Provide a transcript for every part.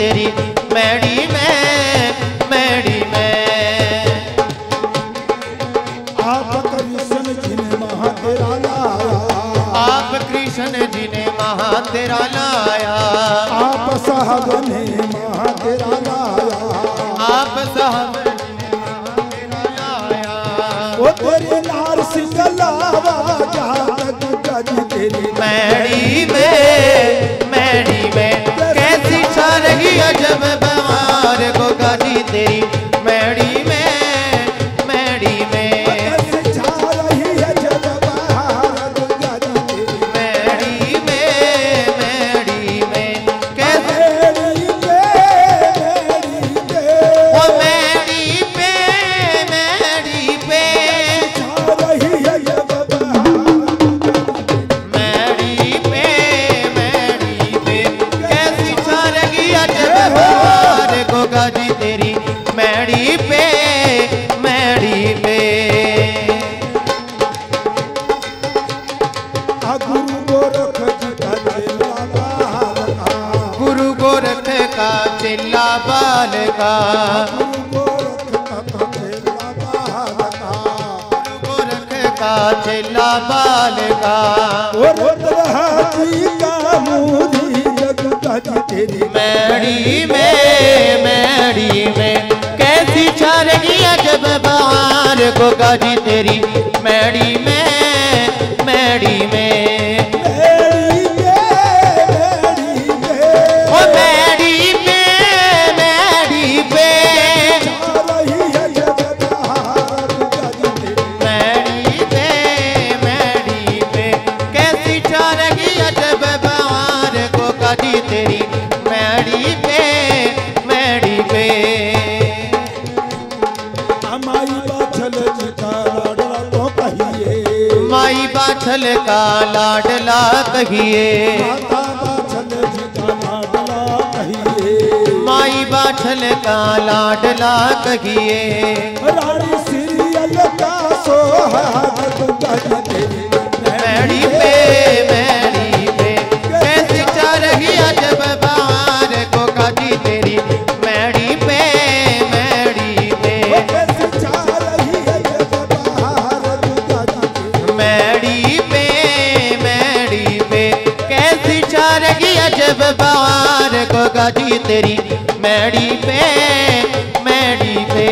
तेरी मैड़ी में पुकारी तेरी मैड़ी में लाडला कहिए। माई बाछल का लाडला कहिए। मैड़ी पे मैं होगा जी तेरी मैड़ी पे मैड़ी पे।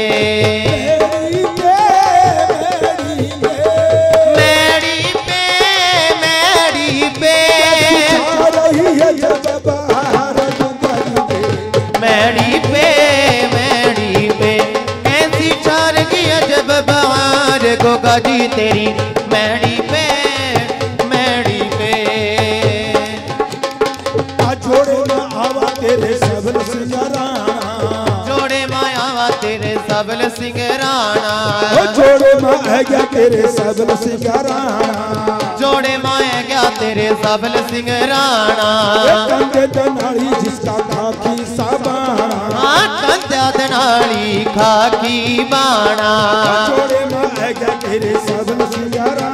मैड़ी पे मैड़ी मैड़ी पे मैड़ी पे। की अजब बवार गोगा जी तेरी जोड़े माँ है क्या तेरे सबल सिंह राणा जोड़े माँ है क्या तेरे सबल सिंह राणा कंधे तनाली जिसका खाकी साबा। कंधे तनाली खाकी बाणा। जोड़े माँ है क्या तेरे सबल सिंह राणा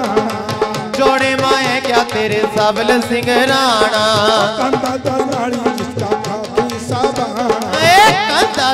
जोड़े माँ है क्या तेरे सबल सिंह राणा कंधा तनाली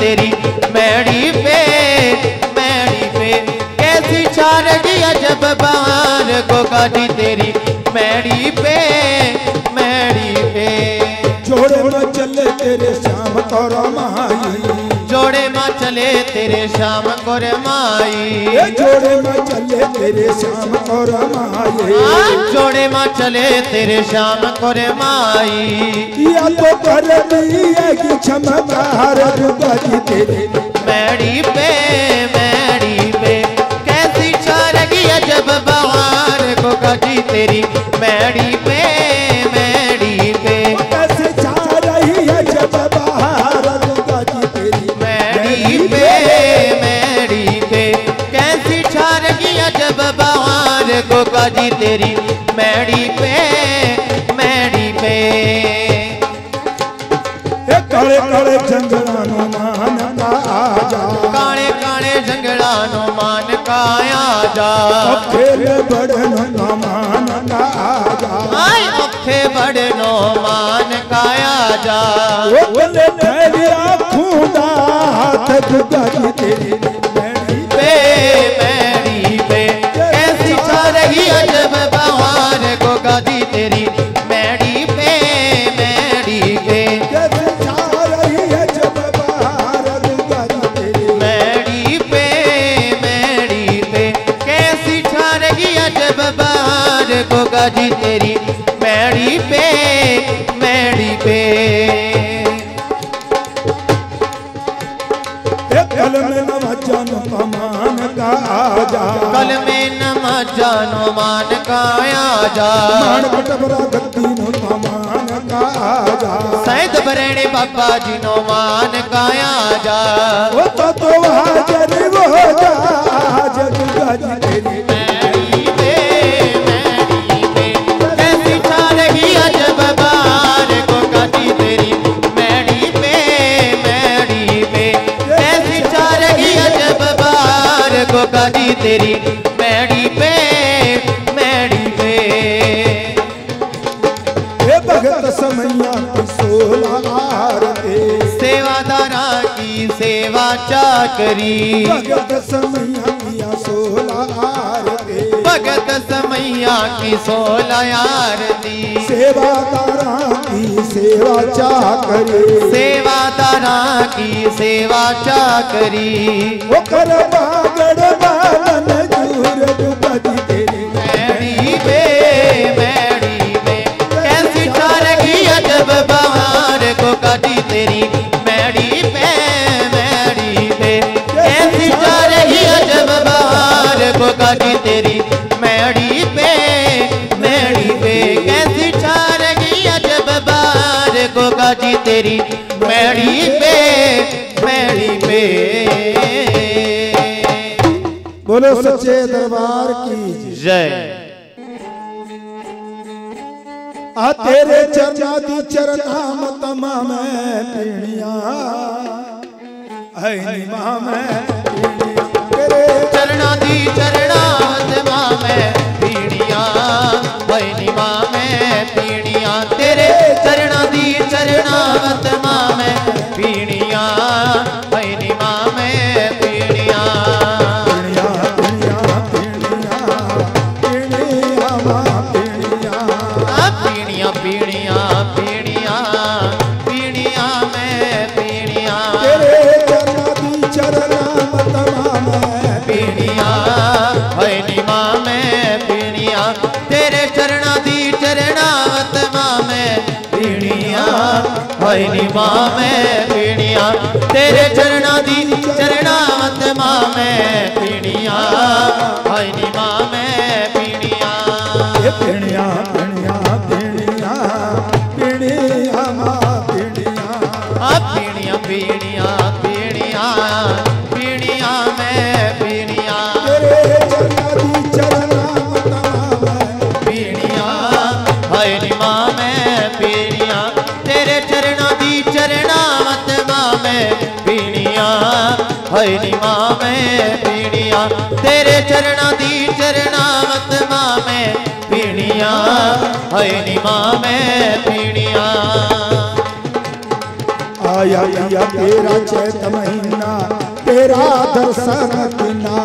तेरी मैड़ी पे मैड़ी पे। कैसी छारगी अजब बहार को काटी तेरी तेरे श्याम गुर माई। जोड़े में चले तेरे श्याम और माई। जोड़े माँ चले तेरे श्याम गुर माई। या तो कर कि तेरे। मैड़ी पे मैड़ी पे कैसी छारगी अजब बहार गोगा जी तेरी। मैड़ी पे बहार गोगा जी तेरी मैड़ी पे मैड़ी पे। काले काले जंगलां नु मान का आजा। काले काले जंगला नो मान काया जा खेल बड़न का मान का आजा। आय अखे बड़े नो मान काया जा वो बने ठहरिया खूंदा हाथ तेरी। जी तेरी मैड़ी पे मैड़ी पे। कल में नवजन का मान का आजा। कल में नम जानो मान काया जा मान कटबरा गद्दी नो मान का आजा। सैद बरेणे बाबा जी नो मान काया जा वो तो तो हाजर वो जा हाजर दुर्गा जी तेरी। गोगा तेरी मैड़ी पे मैड़ी पे। हे भगत समैया सेवादारा की सेवा चाकरी। भगत समैया समैया की आरती सेवादारा की सेवा चाकरे। सेवादारा की सेवा चाकरी। वो कर बागड़ बालन जूर दुर्गा जी तेरी। मैड़ी पे मैड़ी पे कैसी छारगी अजब बहार को काटी तेरी। मैड़ी पे मैड़ी पे कैसी छारगी अजब बहार को काटी तेरी। बहार जी तेरी मैड़ी पे मैड़ी पे बोलो सच्चे दरबार की जय। आ तेरे चरना दी चरना मतमा में पीणिया है निमा माँ में तेरे चरणा दी चरणावत माँ में पीड़िया भैनी माँ में पीड़िया ये पीणिया पीणिया पीणिया पीणिया माँ पीणिया। आ पीड़िया पीड़िया पीड़िया पीड़िया में पीड़िया तेरे चरना माँ पीड़िया तेरे चरणा दी चरणावत माँ में पीड़िया भैनी माँ में पीड़िया आ आया तेरा चैत महीना तेरा दर्शन किना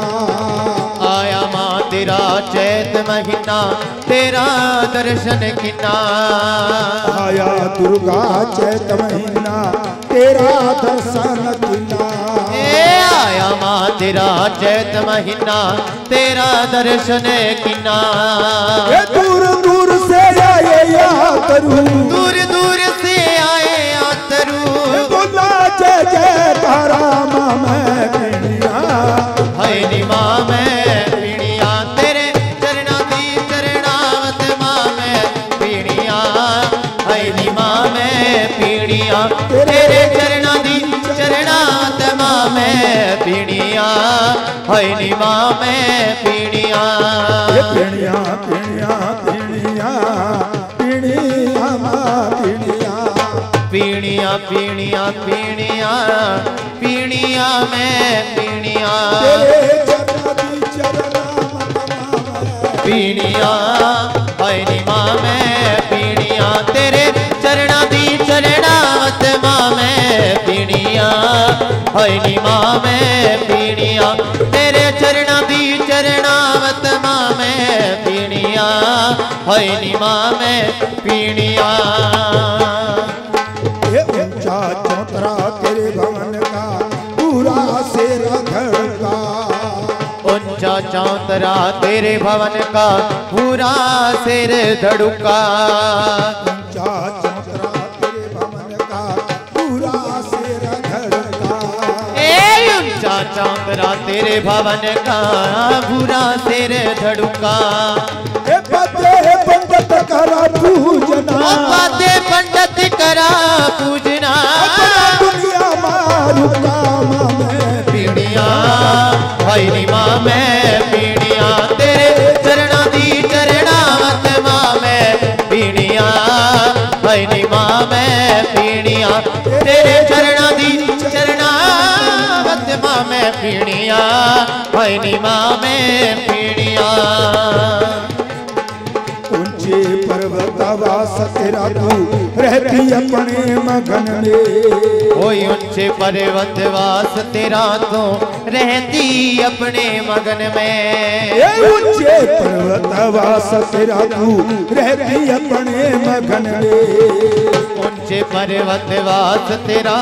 आया माँ तेरा चैत महीना तेरा दर्शन किना आया दुर्गा चैत महीना तेरा दर्शन किना माँ तेरा चैत महीना तेरा दर्शन किना। दूर दूर से आए आतरू दूर दूर से आए आतरू बोला जय जय तारा मैं पिणिया हाय मैं माँ पीड़िया हाय नी माँ पीड़िया ये पिणिया पिणिया पिणिया पिणिया माँ पिणिया। पीड़िया पीड़िया पीड़िया पीड़िया मैं पीड़िया पीड़िया हाय नी माँ पीड़िया तेरे दी चरणावत माँ पीड़िया हाय माँ पीड़िया तेरे चरणा दी चरणावत माँ मैं पीड़िया हाय नी माँ मैं पीड़िया ऊँचा चौतरा तेरे भवन का पूरा सेरा घर का। ऊँचा चौतरा तेरे भवन का पूरा सिर धड़ुका। चौतरा तेरे भवन का भूरा तेरे धड़ुका। पंडित करा पूजना। बाते पंडित करा पूजना। दुनिया मारू काम में। पीड़िया भैरी माँ मैं पीड़िया नी माँ मैं पीड़िया। ऊँचे पर्वत वास तेरा तू रहती अपने मगन में। कोई ऊँचे पर्वत वास तेरा तो रहती अपने मगन में। ऊँचे पर्वत वास तेरा तू रहती अपने मगन में। ऊँचे पर्वत वास तेरा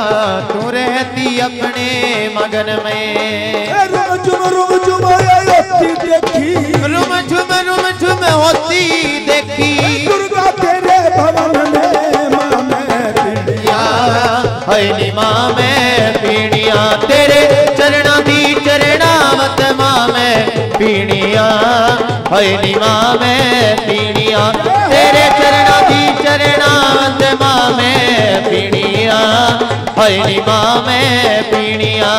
तू रहती अपने मगन में। रुम झुम रुम झुम आयती देखी। रुम झुम रुम झुम होती देखी। दुर्गा तेरे भवन में माँ मैं पिंडिया माँ मैं पीड़िया तेरे चरणा दी चरणावत माँ मैं पीड़िया नी माँ मैं पीड़िया तेरे चरणा दी चरणावत माँ में पीड़िया है नी माँ पीणिया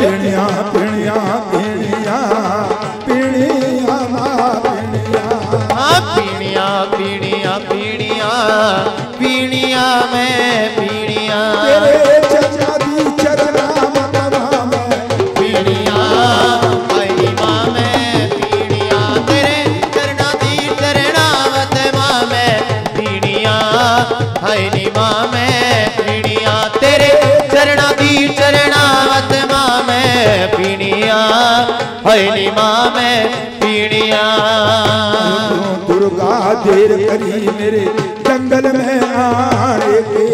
पीणिया पीणिया पीणिया पीणिया। पीणिया पीड़िया पीड़िया पीड़िया मैं पीड़िया आई माँ पीड़िया। दुर्गा देर करी मेरे जंगल में आने के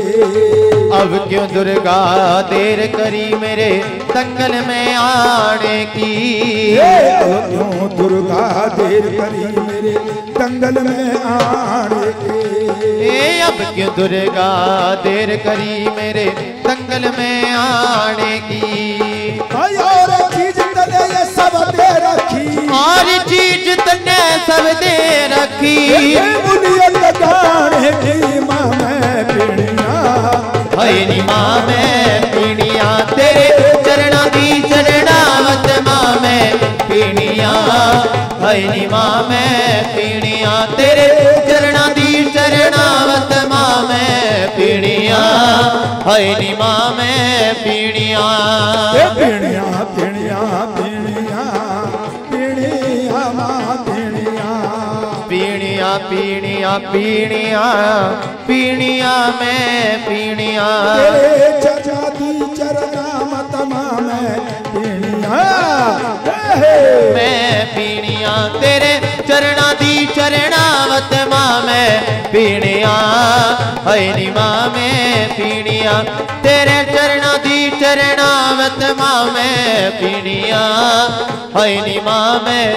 अब क्यों दुर्गा देर करी मेरे दंगल में आने की? अब क्यों दुर्गा देर करी मेरे जंगल में आने के? ए अब क्यों दुर्गा देर करी मेरे दंगल में आने की? रखी। और चीज़ तने सब दे रखी। मुनियत गाने की माँ मैं पिड़िया है नी माँ मैं पीड़िया तेरे चरणा दी चरणावत माँ मैं पीड़िया है नी माँ मैं पीड़िया तेरे चरणा दी चरणावत माँ मैं पीड़िया है नी माँ मैं पिड़िया पिड़िया पिड़िया पीणिया पीड़िया पीणिया में पीणिया। चचा दी चरना मतमा में हे। मैं पीणिया तेरे चरणा दी चरणावत माँ मैं पीणिया है नी माँ मैं पीणिया। तेरे चरणा दी चरणावत माँ मैं पीणिया है नी माँ मैं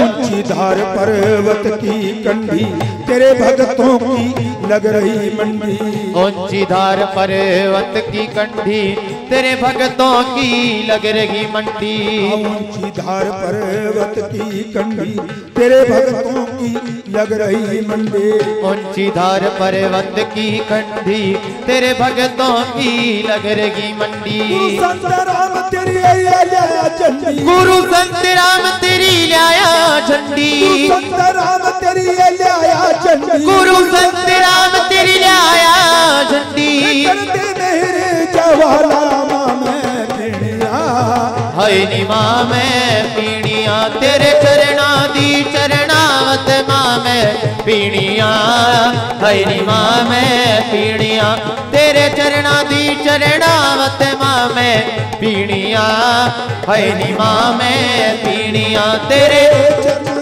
ऊँची धार पर्वत की कंडी तेरे भक्तों की लग रही मंडी। ऊँची धार पर्वत की कंढी तेरे भक्तों की लग रही मंडी। ऊँची धार पर्वत की कंडी तेरे भक्तों की लग रही मंडी। ऊँची धार पर्वत की कंढी तेरे भक्तों की लग रही मंडी। गुरु संत राम तेरी लाया झंडी। राम तेरी आया चंडी गुरु संत राम तेरी लाया झंडी। जवाला मैं पीणिया है नी माँ पीणिया, तेरे चरणा दी चरणावत माँ मैं पीणिया। है नी माँ पीणिया, तेरे। चरणा दी चरणावत माँ मैं पीणिया। है नी माँ पीणिया। तेरे करे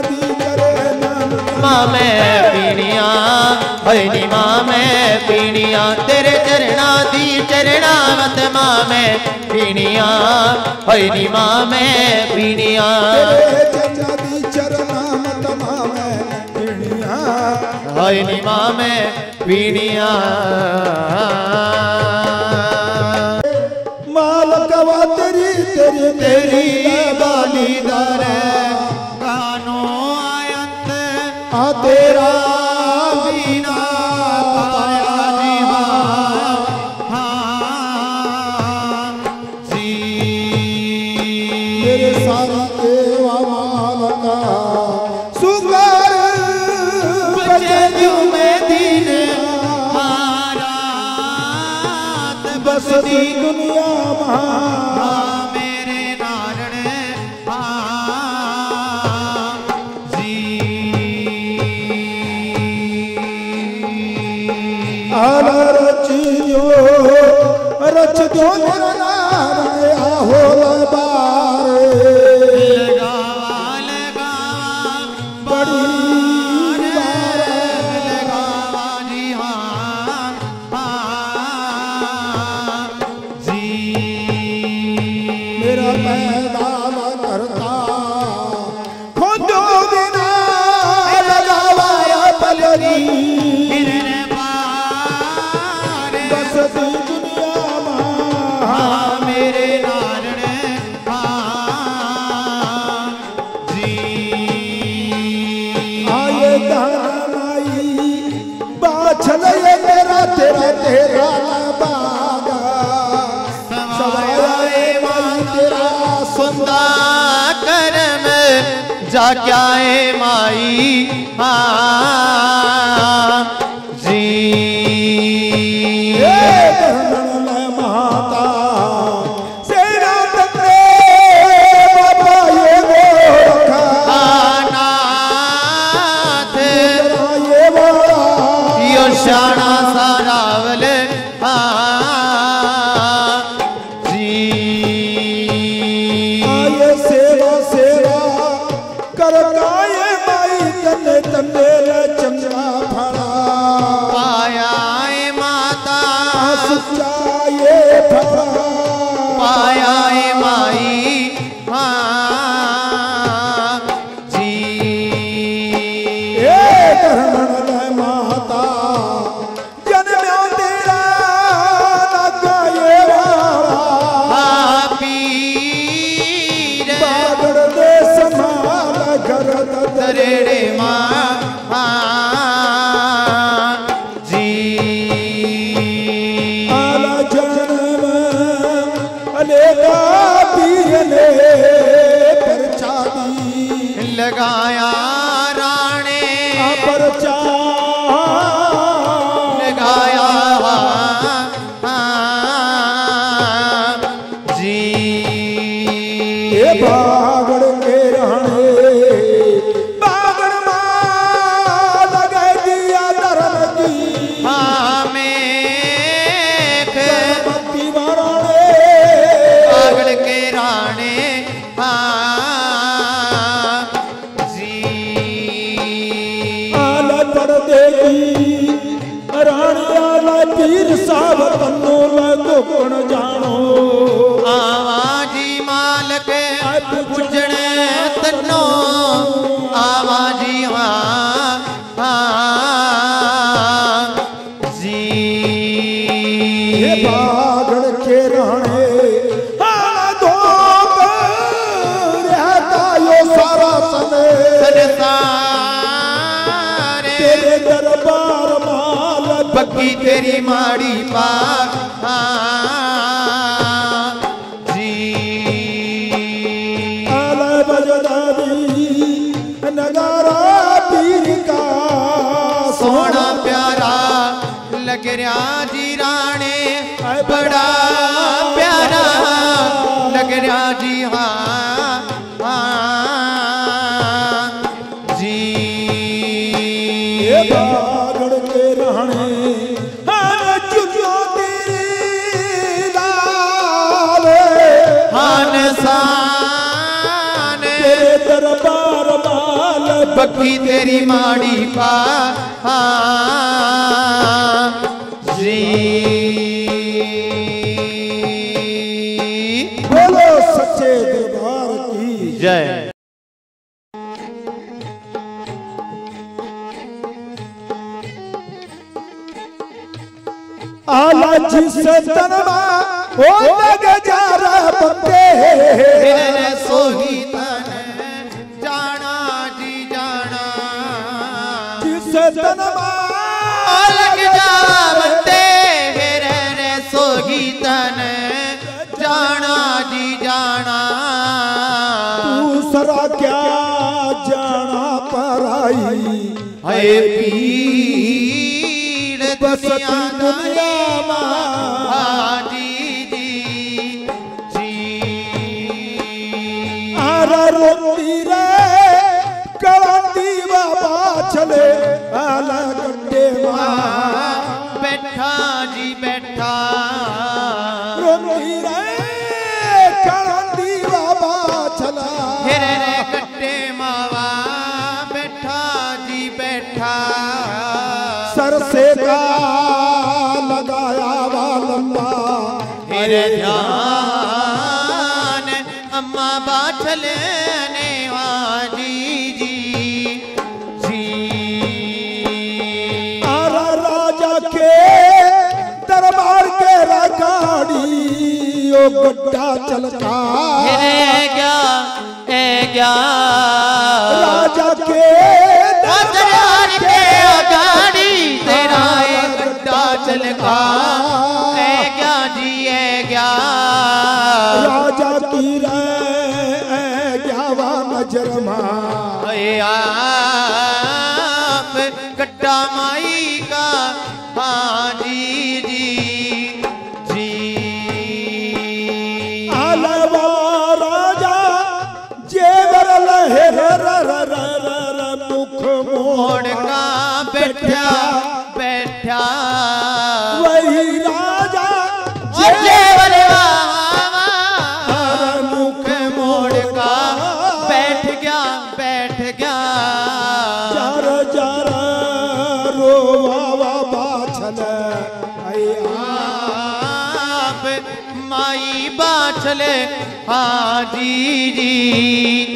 नाम माँ मैं पीणिया है नी माँ मैं पीणिया तेरे चरणा दी चरणावत माँ मैं माँ मैं पीणिया तेरे चचा दी चरना मतमा मैं पीणिया है नी माँ मैं पीणिया मालकवा तेरी तेरी तेरी। तेरा मोहन जा क्या है माई हाँ। ਪਰਦੇ ਦੀ ਰਾਣਿਆ ਲਾ ਪੀਰ ਸਾਹਿਬ ਕੰਨੋਂ ਲੈ ਧੋਕਣ ਜਾਣੋ। ਆਵਾ ਜੀ ਮਾਲਕ ਪੁੱਜਣੇ ਤਨੋ। ਆਵਾ ਜੀ ਹਾਂ पक्की तेरी माड़ी पा जी बक्की तेरी माड़ी पा जी बोलो सच्चे दरबार की। जय। आला जिस तनवा ओ लग जा रहा बंदे। सोही जिस तनवा लग जा बंदे मेरे रे सोही तन जाना जी जाना दूसरा क्या जाना पराई है पीड़ दुनिया दुनिया माँ आला गड्डे माँ गड्ढा चलता। है क्या ए क्या राजा के दरबार के गाड़ी तेरा एक गड्ढा चलका ए क्या जी ए क्या राजा बैठा बैठा। वही राजा मुख मोड़ का बैठ गया बैठ गया। जार जार रोवा बाछल आप। माई बाछले हाँ जी जी।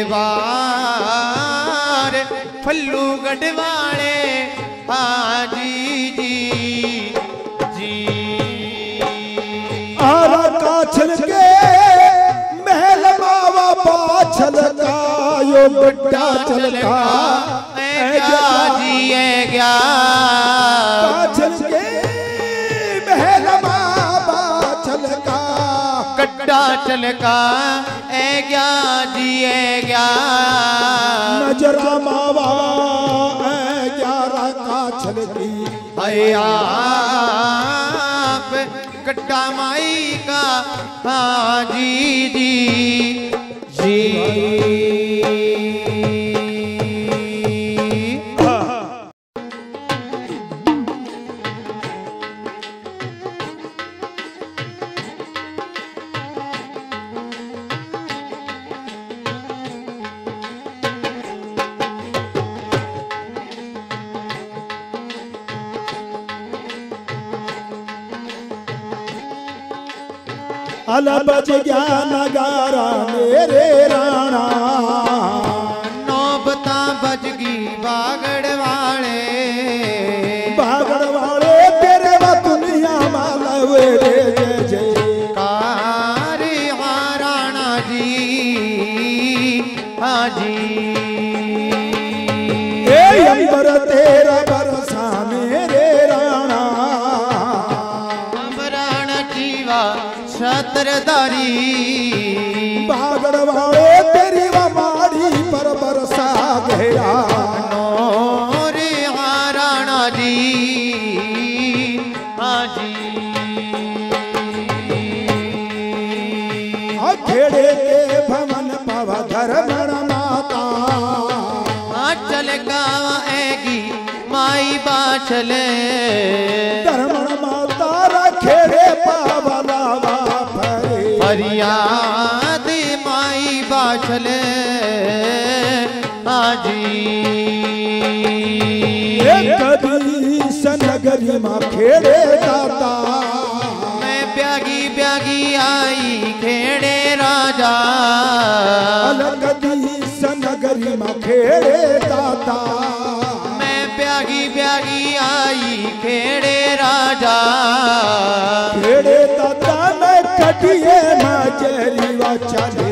हरे बार फल्लू गढ़वाड़े हाँ जी जी। आरा काछल के महल मावा पाछल का यो बड्डा चल का ए क्या जी ए क्या काछल के कट्टा का ए गया जी ए क्या? नजरा मावा ए ग्यारह का छलकी? आप कट्टा माई का हाँ जी जी जी। अल बज गया नगारा मेरे राणा बाछले धर्मण माता पावला फरे फरियाद माई बाछले। सनगरी माँ खेड़े दाता। मैं ब्यागी ब्यागी आई खेड़े राजा। कदी सनगरी माँ खेड़े दाता। ब्यागी ब्यागी आई खेड़े राजा। खेड़े दाता में कटिए माँ जरीवा चले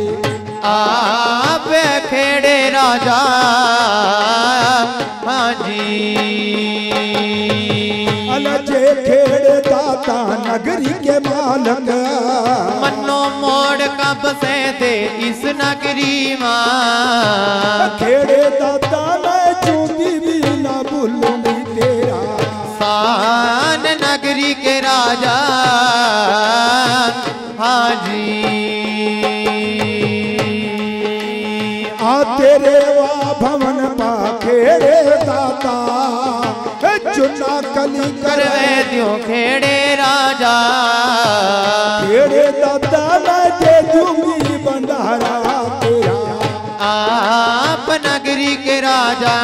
आप खेड़े राजा हाजी अलजे खेड़े दाता नगरी के मालक। मनो मोड़ कब से थे इस नगरी माँ? खेड़े दाता ना भूलूँगी तेरा। शान नगरी के राजा हाजी। आ तेरे वा भवन पा खेड़े दाता। चुना कली करवे कर दियो खेड़े राजा। खेड़े दाता मैं दे दूँगी तेरा आप नगरी के राजा।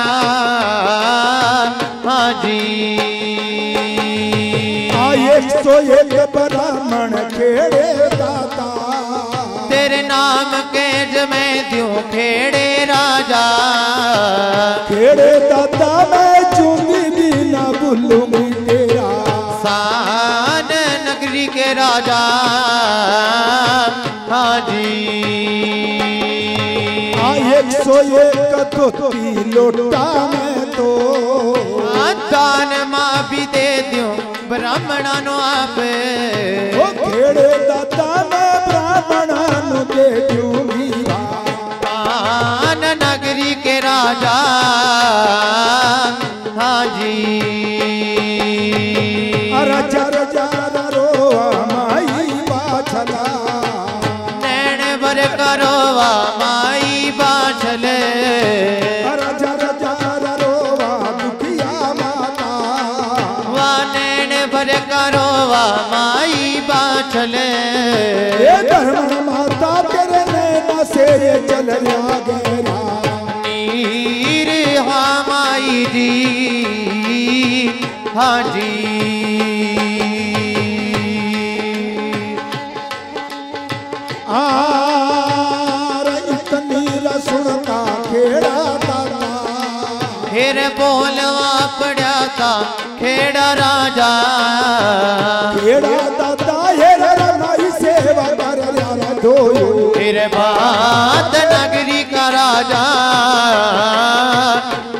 हाजी आ एक सौ एक ब्राह्मण खेड़े दाता। तेरे नाम के जमे दियो खेड़े राजा। खेड़े दाता मैं चूँगी भी ना भूलूँगी तेरा। शान नगरी के राजा। हाजी आ एक सौ एक लोटा तो दान भी दे दियो ब्राह्मणा नो आप। खेड़े दाता मैं ब्राह्मणा नु दे नगरी के राजा। रोआ माई बाछला नैन बर करोवा माई आर इतनी का खेड़ा दाता फिर बोलवा पड़ा था खेड़ा राजा। खेड़ा दाता हे रनाई सेवा कर यारा दोयो फिर बात नगरी का राजा।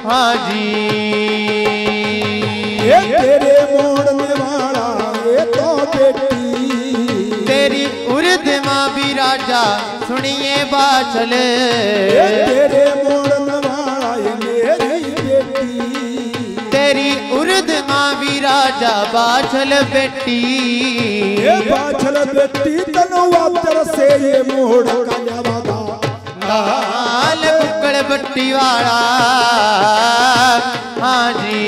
हाजी। ये तेरे ये बेटी तेरी उर्द माँ भी राजा बाछल बेटी ये बाछल बेटी तनुआ तरसे ये मोड़ लाल कुकड़ बट्टी वाला हाँ जी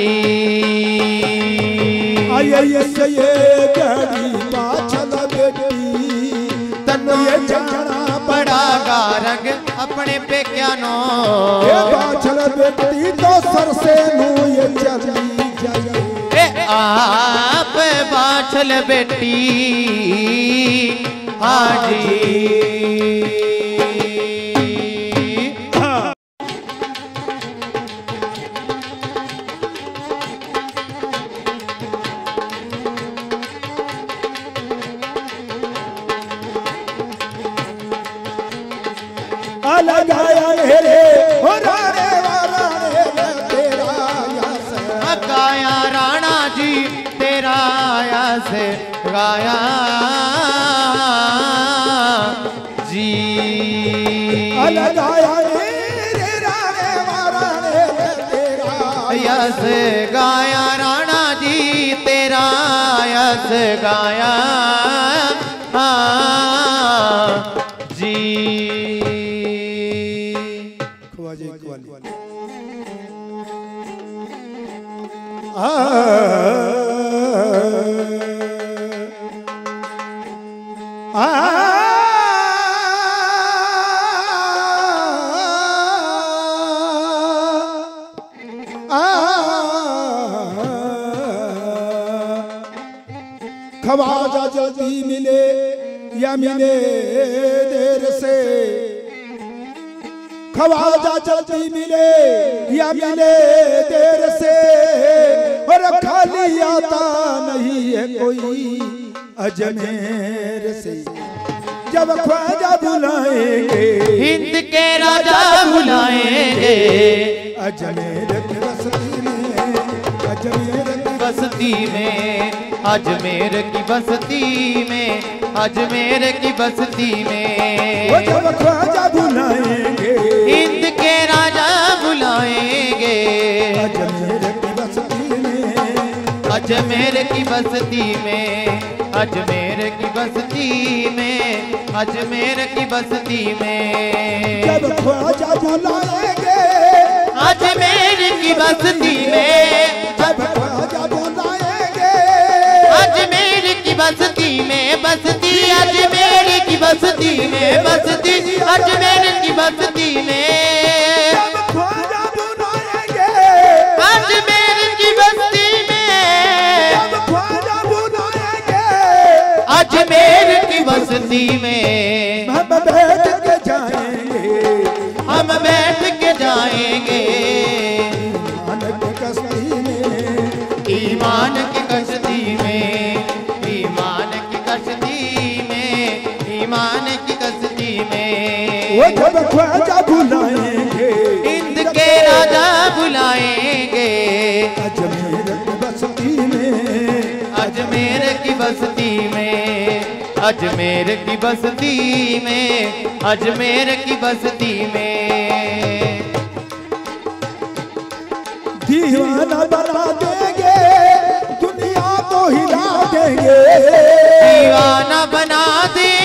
आई आई से ये गहरी गारंग अपने पे क्या नो बाछल बेटी तो सर से ये ए आप बाछल गाया खवाजा जल्दी मिले या मिले देर से। और खाली आता नहीं है कोई अजमेर से। जब ख्वाजा बुलाएँगे हिंद के राजा बुलाएँगे। अजमेर की बस्ती में अजमेर बस्ती में अजमेर की बस्ती में अजमेर की बस्ती में। जब ख्वाजा बुलाएँगे हिंद के राजा बुलाएँगे। अजमेर की बस्ती में। अजमेर की बस्ती में अजमेर की बस्ती में अजमेर की बस्ती में। जब ख्वाजा बुलाएँगे अजमेर की बस्ती में। जब बुलाएँगे। अजमेर की बस्ती में बस्ती अजमेर की बस्ती में बस्ती अजमेर की बस्ती में। अजमेर की बस्ती में। अजमेर की बस्ती में। जब ख्वाजा बुलाएँगे हिंद के राजा बुलाएँगे। अजमेर की बस्ती में अजमेर की बस्ती में अजमेर की बस्ती में। अजमेर की बस्ती में दीवाना बना देंगे दुनिया को हिला देंगे। दीवाना बना देंगे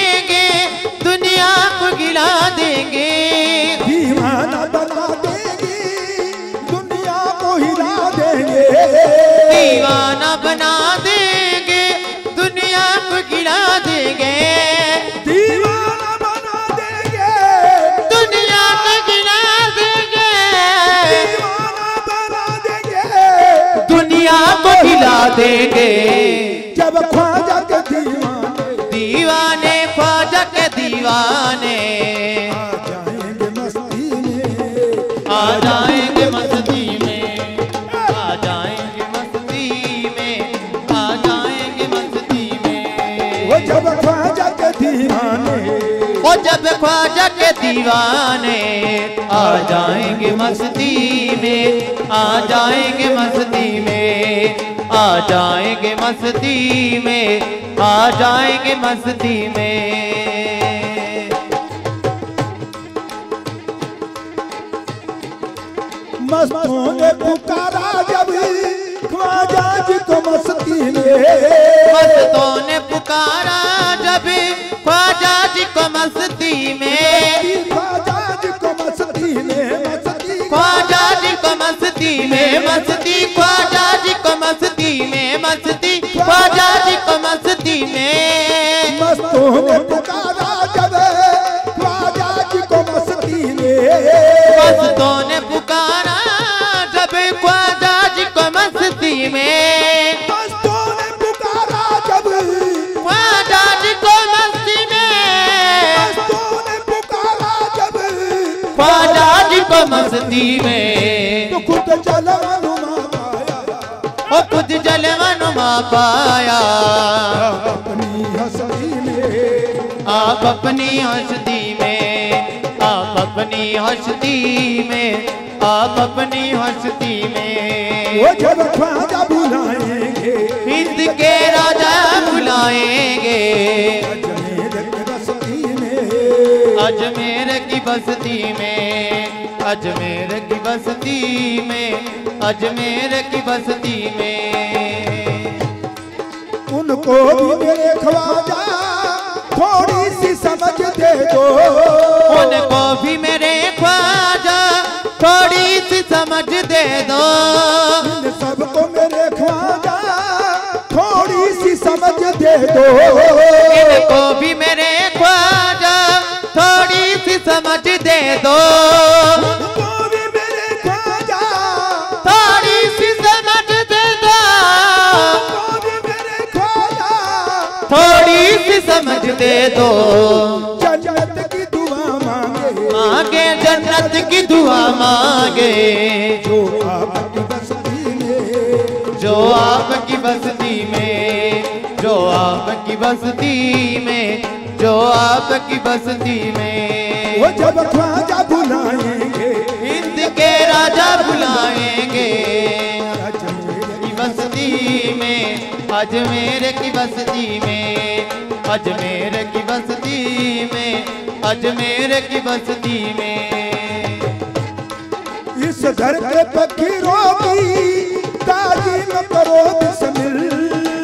ख्वाजा के दीवाने दीवाने ख्वाजा के दीवाने। आ जाएँगे मस्ती में। आ जाएँगे मस्ती में। आ जाएँगे मस्ती में। आ जाएँगे मस्ती में। जब ख्वाजा के दीवाने। ओ जब ख्वाजा के दीवाने। आ जाएँगे मस्ती में। आ जाएँगे मस्ती में। आ जाएँगे मस्ती में आ जाएँगे मस्ती में। मस्तों ने पुकारा जब ख्वाजा जी को मस्ती में। मस्तों ने पुकारा जब ख्वाजा जी को मस्ती में। ख्वाजा जी को मस्ती में मस्ती ख्वाजा जी को मस्ती में मस्ती ख्वाजा जी को मस्ती में। मस्तों ने पुकारा जब ख्वाजा जी को मस्ती में। मस्तों ने पुकारा जब ख्वाजा जी को मस्ती में। मस्तों ने पुकारा जब ख्वाजा जी को मस्ती में। मस्तों ने पुकारा जब ख्वाजा जी को मस्ती में। तो खुद जलवनुमा पाया ओ खुद जलवनुमा पाया। अपनी हँसी में आप अपनी हस्ती में आप अपनी हस्ती में आप अपनी हस्ती में। वो जब ख्वाजा बुलाएँगे हिंद के राजा बुलाएँगे। अजमेर की बस्ती में अजमेर की बस्ती में अजमेर की बस्ती में। उनको भी मेरे ख्वाजा थोड़ी सी समझ दे दो। उनको भी मेरे ख्वाजा थोड़ी सी समझ दे दो। सबको मेरे ख्वाजा थोड़ी सी समझ दे दो। इनको भी मेरे ख्वाजा थोड़ी सी समझ दे दो। दे दो जन्नत की दुआ मांगे। मांगे जन्नत की दुआ मांगे। जो आपकी बस्ती में। जो आपकी बस्ती में। जो आपकी बस्ती में। जो आपकी बस्ती में। वो जब ख्वाजा बुलाएँगे। हिंद के राजा बुलाएँगे। बस्ती में अजमेर की बस्ती में अजमेर की बस्ती में अजमेर की बस्ती में। इस घर के फकीरों की ताजीम करो बिस्मिल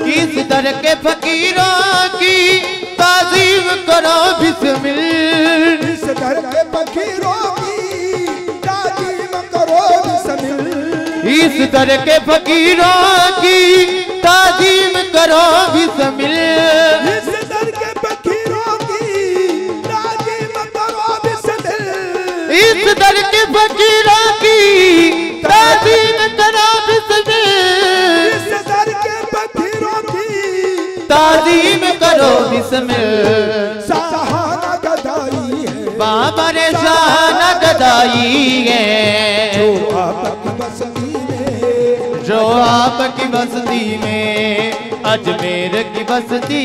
किस दर के फकीरों की ताजीम करो बिस्मिल इस घर के फकीरों की इस दर के फकीरों की ताजीम करो बिस्मिल। इस घर के फकीरों की ताजीम करो बिस्मिल। इस दर के फकीरों की ताजीम करो बिस्मिल। इस घर के फकीरों की ताजीम करो बिस्मिल। सहाना गदाई है। बाबा गदाई है। जो आपकी बस्ती जो आपकी बस्ती में अजमेर की बस्ती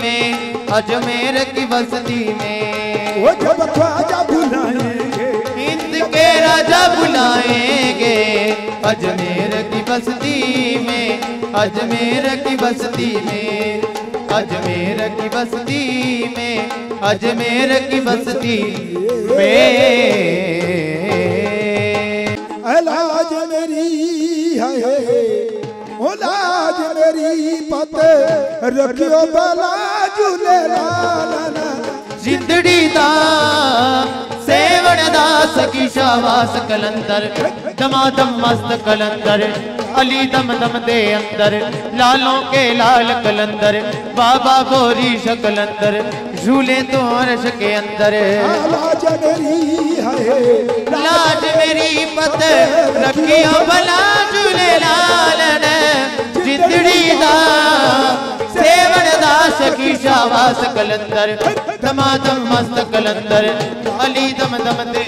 में अजमेर की बस्ती में। वो जब ख्वाजा बुलाएँगे। हिंद के राजा बुलाएँगे अजमेर की बस्ती में अजमेर की बस्ती में अजमेर की बस्ती में अजमेर की बस्ती में। मेरी है इलाज मेरी पत रखियो बला झूले। लाल जिंदड़ी दा सेवण दा सखी शाबास कलंदर दमादम मस्त कलंदर अली दम दम दे अंदर लालों के लाल कलंदर बाबा बोरी शकलंदर झूले तो अर्श के अंदर। लाज मेरी पत रखियो भला झूले लाल ने जिंदड़ी दा सखी शाबास कलंदर। दमादम मस्त कलंदर। अली दम दम दे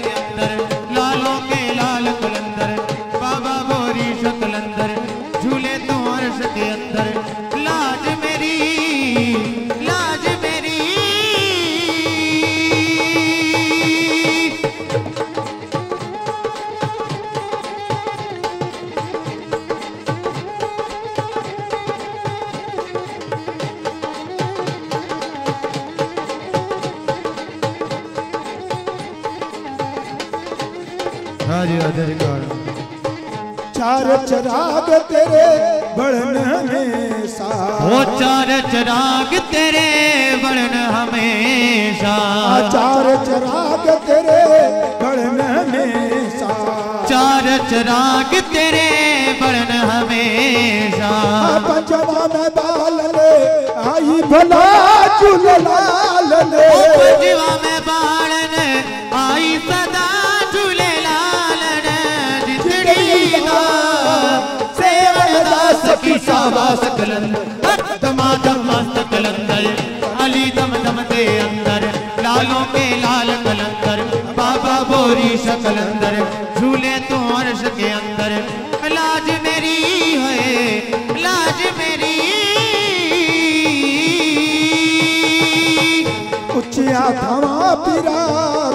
अदर का चार चराग तेरे बढ़न हमेशा। हो चार चराग तेरे बढ़न हमेशा। चार चराग तेरे बढ़न हमेशा। चार चराग तेरे बढ़न हमेशा। पंचवा में बाल ले आई भला चुल लाल ले। पंचवा में बाल दास की शाबाश कलंदर दमादम मस्त कलंदर अली दम दम दे अंदर लालों के लाल कलंदर। बाबा बोरीश कलंदर झूले तो अर्श के अंदर। लाज मेरी है लाज मेरी। उचिया थवा पिरा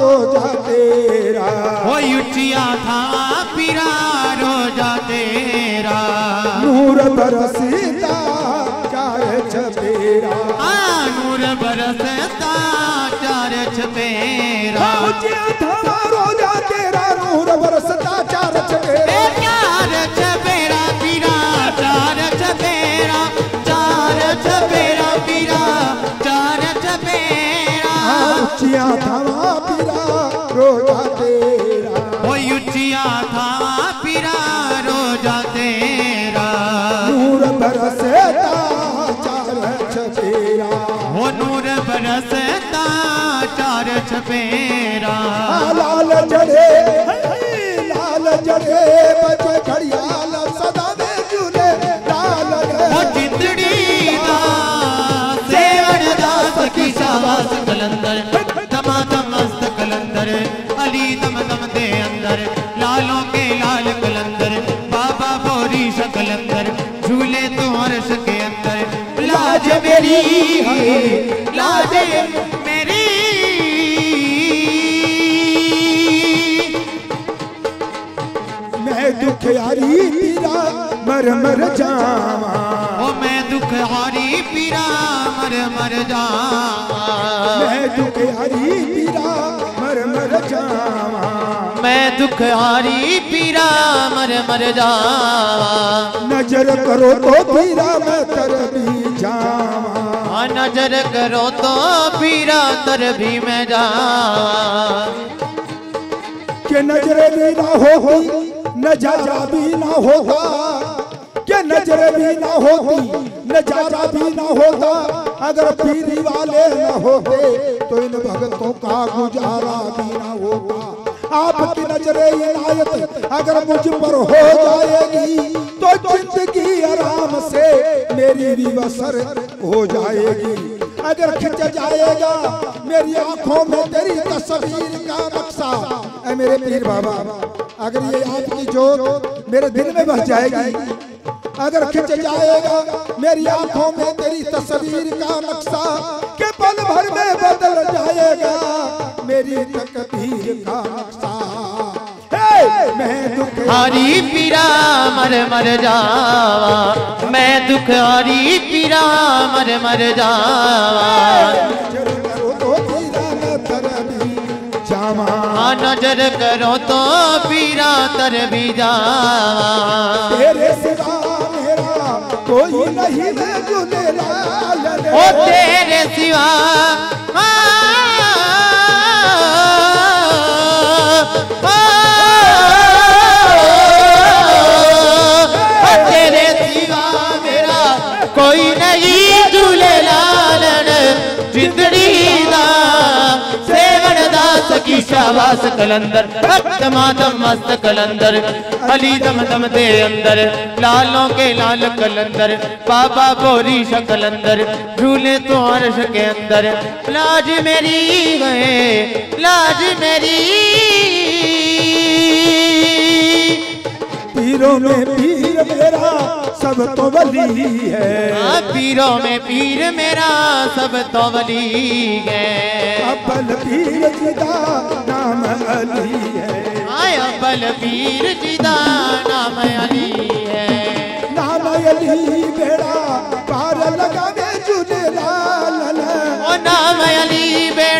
रोजा तेरा। वो उचिया था नूर बरसीता चार छपेरा नूर बरसता चार छपेरा थवा रोजा तेरा नूर बरसता चार छपेरा चार छपेरा पीरा चार छपेरा चार छपेरा पीरा चार छपेरा पिरा। चार लाल जड़े लाल जड़े बचे घड़ियाल सदा में झूले लाल जिंदड़ी दा सेवन दास की शाबाश कलंदर। दमादम मस्त कलंदर अली दम दम दे अंदर। लालों के लाल कलंदर बाबा बोरी कलंदर। झूले तो अर्श के अंदर। लाज मेरी है लाज मर मर जावा। ओ मैं दुख हारी पीरा मर मर जा मैं दुख यारी पीरा मर मर जावा। मैं दुख हारी पीरा मर मर जा नज़र करो तो पीरा मैं तर भी जावा। नज़र करो तो पीरा तर भी मैं जा के नजरे भी ना होती नज़ारा भी ना होता। के भी ना होती नज़ारा भी ना होता। अगर पीरी वाले न होते तो इन भगतों का गुजारा भी ना होता। आपकी नजरे इनायत अगर मुझ पर हो जाएगी तो ज़िंदगी आराम से मेरी भी बसर हो जाएगी। अगर खिंच जाएगा, मेरी आँखों में तेरी तस्वीर का नक्शा मेरे पीर बाबा, अगर ये आपकी जोत मेरे दिल में बस जाएगी अगर खिंच जाएगा मेरी आँखों में तेरी तस्वीर का नक्शा के पल भर में बदल जाएगा मेरी तकदीर का नक्शा। मैं दुख हारी पीरा मर मर जावा। मैं दुख हारी पीरा मर मर जावा। तो हाँ नज़र करो तो पीरा तर भी जावा। तेरे सिवा कोई नहीं लाल रे। ओ तेरे सिवा कोई नहीं झूले लालन जिंदड़ी दा की शाबाश कलंदर दमादम मस्त कलंदर, अली दम दम दे अंदर, लालों के लाल कलंदर, बाबा बोरी कलंदर, झूले तो अर्श के अंदर, लाज मेरी गए, लाज मेरी। पीरों में मेरा सब तो वली है। पीरों में पीर मेरा सब तो वली है। अब्बल पीर जिदा नाम अली है। आया बल पीर जिदा नाम अली है। नाम अली बेड़ा पार लगावे जुले लाल। ओ नाम अली बेड़ा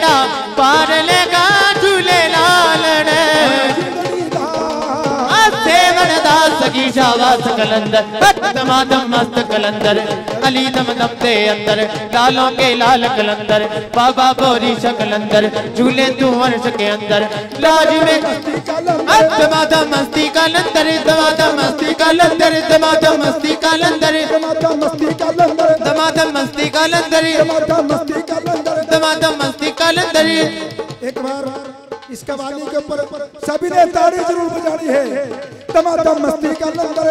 शाबाश कलंदर दमादम मस्त कलंदर, अली दम दम दे अंदर लालों के लाल कलंदर, बाबा बोरी शकलंदर झूले तू वर्ष के अंदर, लाज में दमादम मस्ती कलंदर, दमादम मस्ती कलंदर, दमादम मस्ती कलंदर माता मस्ती का लंदर दमादम मस्ती कलंदर माता मस्ती का दमादम मस्ती कलंदर। एक बार इस कवाली के ऊपर सभी ने ताड़ी ज़रूर बजानी है। दमादम मस्ती का लंदर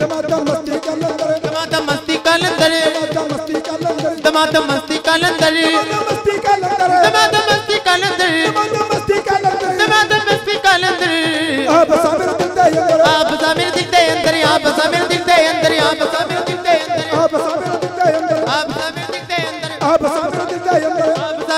दमादम मस्ती का लंदर दमादम मस्ती कलंदर दमादम मस्ती का लंदर दमादम मस्ती कलंदर दमादम मस्ती का लंदर दमादम मस्ती कलंदर दमादम मस्ती का लंदर दमादम मस्ती दे अंदर आप सामिर दिल दे अंदर। आप सामिर दिल दे अंदर आप सामिर दिल दे अंदर आप साबिर दिल दे अंदर। आप सामिर दिल दे अंदर। आप साबिर दिल दे अंदर। आप सामिर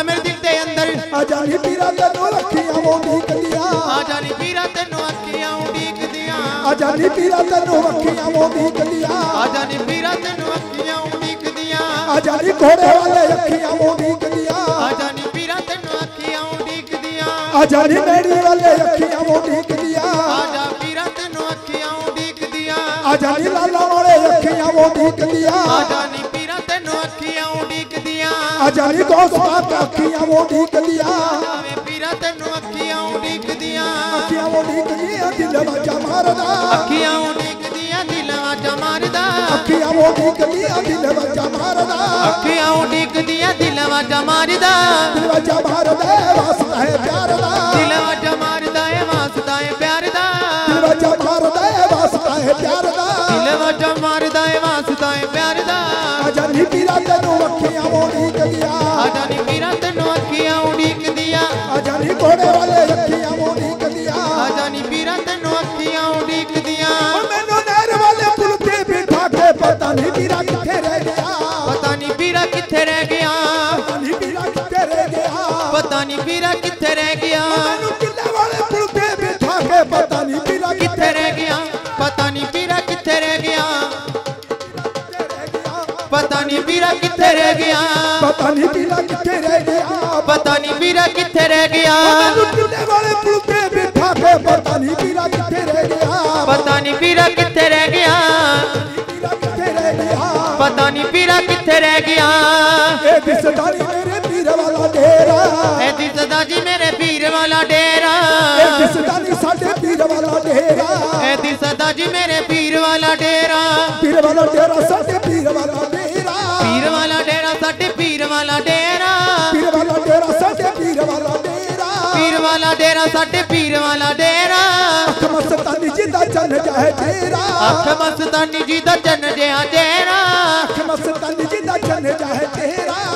दिल दे अंदर आजानी पीरा तैनू अखियाँ मोदी कलियाँ आ जानी पीरा तेनू अखियाँ उडीक दियाँ आजानी पीरा तैनू अखियाँ मोदी कलियाँ आ जानी पीरा तेनू अखियाँ उडीक दियाँ आजानी घोड़े वाले अखियाँ मोदी कलियाँ आ जानी पीरा तेनू अखियाँ उडीक दियाँ आजानी मेरी वाले अखियाँ मोदी कलियाँ आ जा पीरा तेनू अखियाँ उडीक दियाँ आजानी लाला वाले अखियाँ मोदी कलियाँ आ जानी पीरा ਅਜਾਨੀ ਗੋਸਤਾ ਤਾਂ ਅੱਖੀਆਂ ਉਹ ਡੀਕਦੀਆਂ ਆਵੇ ਪੀਰਾ ਤੈਨੂੰ ਅੱਖੀਆਂ ਉਹ ਡੀਕਦੀਆਂ ਅੱਖੀਆਂ ਉਹ ਡੀਕਦੀਆਂ ਦਿਲ ਵਾਜਾ ਮਾਰਦਾ। ਅੱਖੀਆਂ ਉਹ ਡੀਕਦੀਆਂ ਦਿਲ ਵਾਜਾ ਮਾਰਦਾ। ਅੱਖੀਆਂ ਉਹ ਡੀਕਦੀਆਂ ਦਿਲ ਵਾਜਾ ਮਾਰਦਾ। ਅੱਖੀਆਂ ਉਹ ਡੀਕਦੀਆਂ ਦਿਲ ਵਾਜਾ ਮਾਰਦਾ। ਦਿਲ ਵਾਜਾ ਮਾਰਦਾ ਵਾਸਤਾ ਹੈ ਪਿਆਰ ਦਾ। नहीं किथे रह गया ते के पता नहीं पीरा किथे रह गया पता नहीं पीरा किथे रह गया पता नहीं पीरा किथे रह गया पता नहीं पीरा किथे रह गया पता नहीं पीरा किथे रह गया वाले पुल ते बिठा के पता नहीं पीरा किथे रह गया पता नहीं किथे रह गया पता नहीं किथे रह गया ਡੇਰਾ ਐ ਦਿਸਦਾ ਜੀ ਮੇਰੇ ਪੀਰ ਵਾਲਾ ਡੇਰਾ ਐ ਦਿਸਦਾ ਨਹੀਂ ਸਾਡੇ ਪੀਰ ਵਾਲਾ ਡੇਰਾ ਐ ਦਿਸਦਾ ਜੀ ਮੇਰੇ ਪੀਰ ਵਾਲਾ ਡੇਰਾ ਪੀਰ ਵਾਲਾ ਡੇਰਾ ਸਾਡੇ ਪੀਰ ਵਾਲਾ ਡੇਰਾ ਪੀਰ ਵਾਲਾ ਡੇਰਾ ਸਾਡੇ ਪੀਰ ਵਾਲਾ ਡੇਰਾ ਪੀਰ ਵਾਲਾ ਡੇਰਾ ਸਾਡੇ ਪੀਰ ਵਾਲਾ ਡੇਰਾ ਪੀਰ ਵਾਲਾ ਡੇਰਾ ਸਾਡੇ ਪੀਰ ਵਾਲਾ ਡੇਰਾ ਅੱਖ ਜੀ ਦਾ ਚੰਨ ਜਾਏ ਡੇਰਾ ਅੱਖ ਮਸਤਾਨੀ ਜੀ ਚੰਨ ਜਿਹਾ ਡੇਰਾ ਅੱਖ ਮਸਤਾਨੀ ਜੀ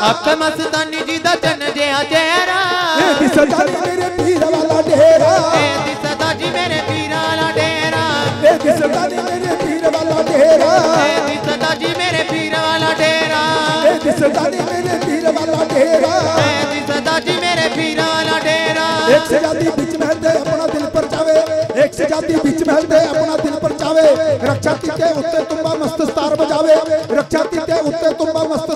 ਅੱਖ ਮਸਤਾਨੀ ਜੀ ਦਾ ਜਨ ਜਿਹਾ ਚਿਹਰਾ ए दिसदारी मेरे पीर वाला डेरा ਏ ਦਿਸਦਾ ਜੀ ਮੇਰੇ ਪੀਰ ਵਾਲਾ ਡੇਰਾ ए दिसदारी मेरे पीर वाला डेरा ਏ ਦਿਸਦਾ ਜੀ ਮੇਰੇ ਪੀਰ ਵਾਲਾ ਡੇਰਾ ए दिसदारी मेरे पीर वाला डेरा ਏ ਦਿਸਦਾ ਜੀ ਮੇਰੇ ਪੀਰ ਵਾਲਾ ਡੇਰਾ एक से जाती बीच महल दे अपना दिल पर जावे एक से जाती बीच महल दे अपना दिल पर जावे रक्षा कीते उत्ते तुम्बा मस्त स्तार बजावे रक्षा कीते उत्ते तुम्बा मस्त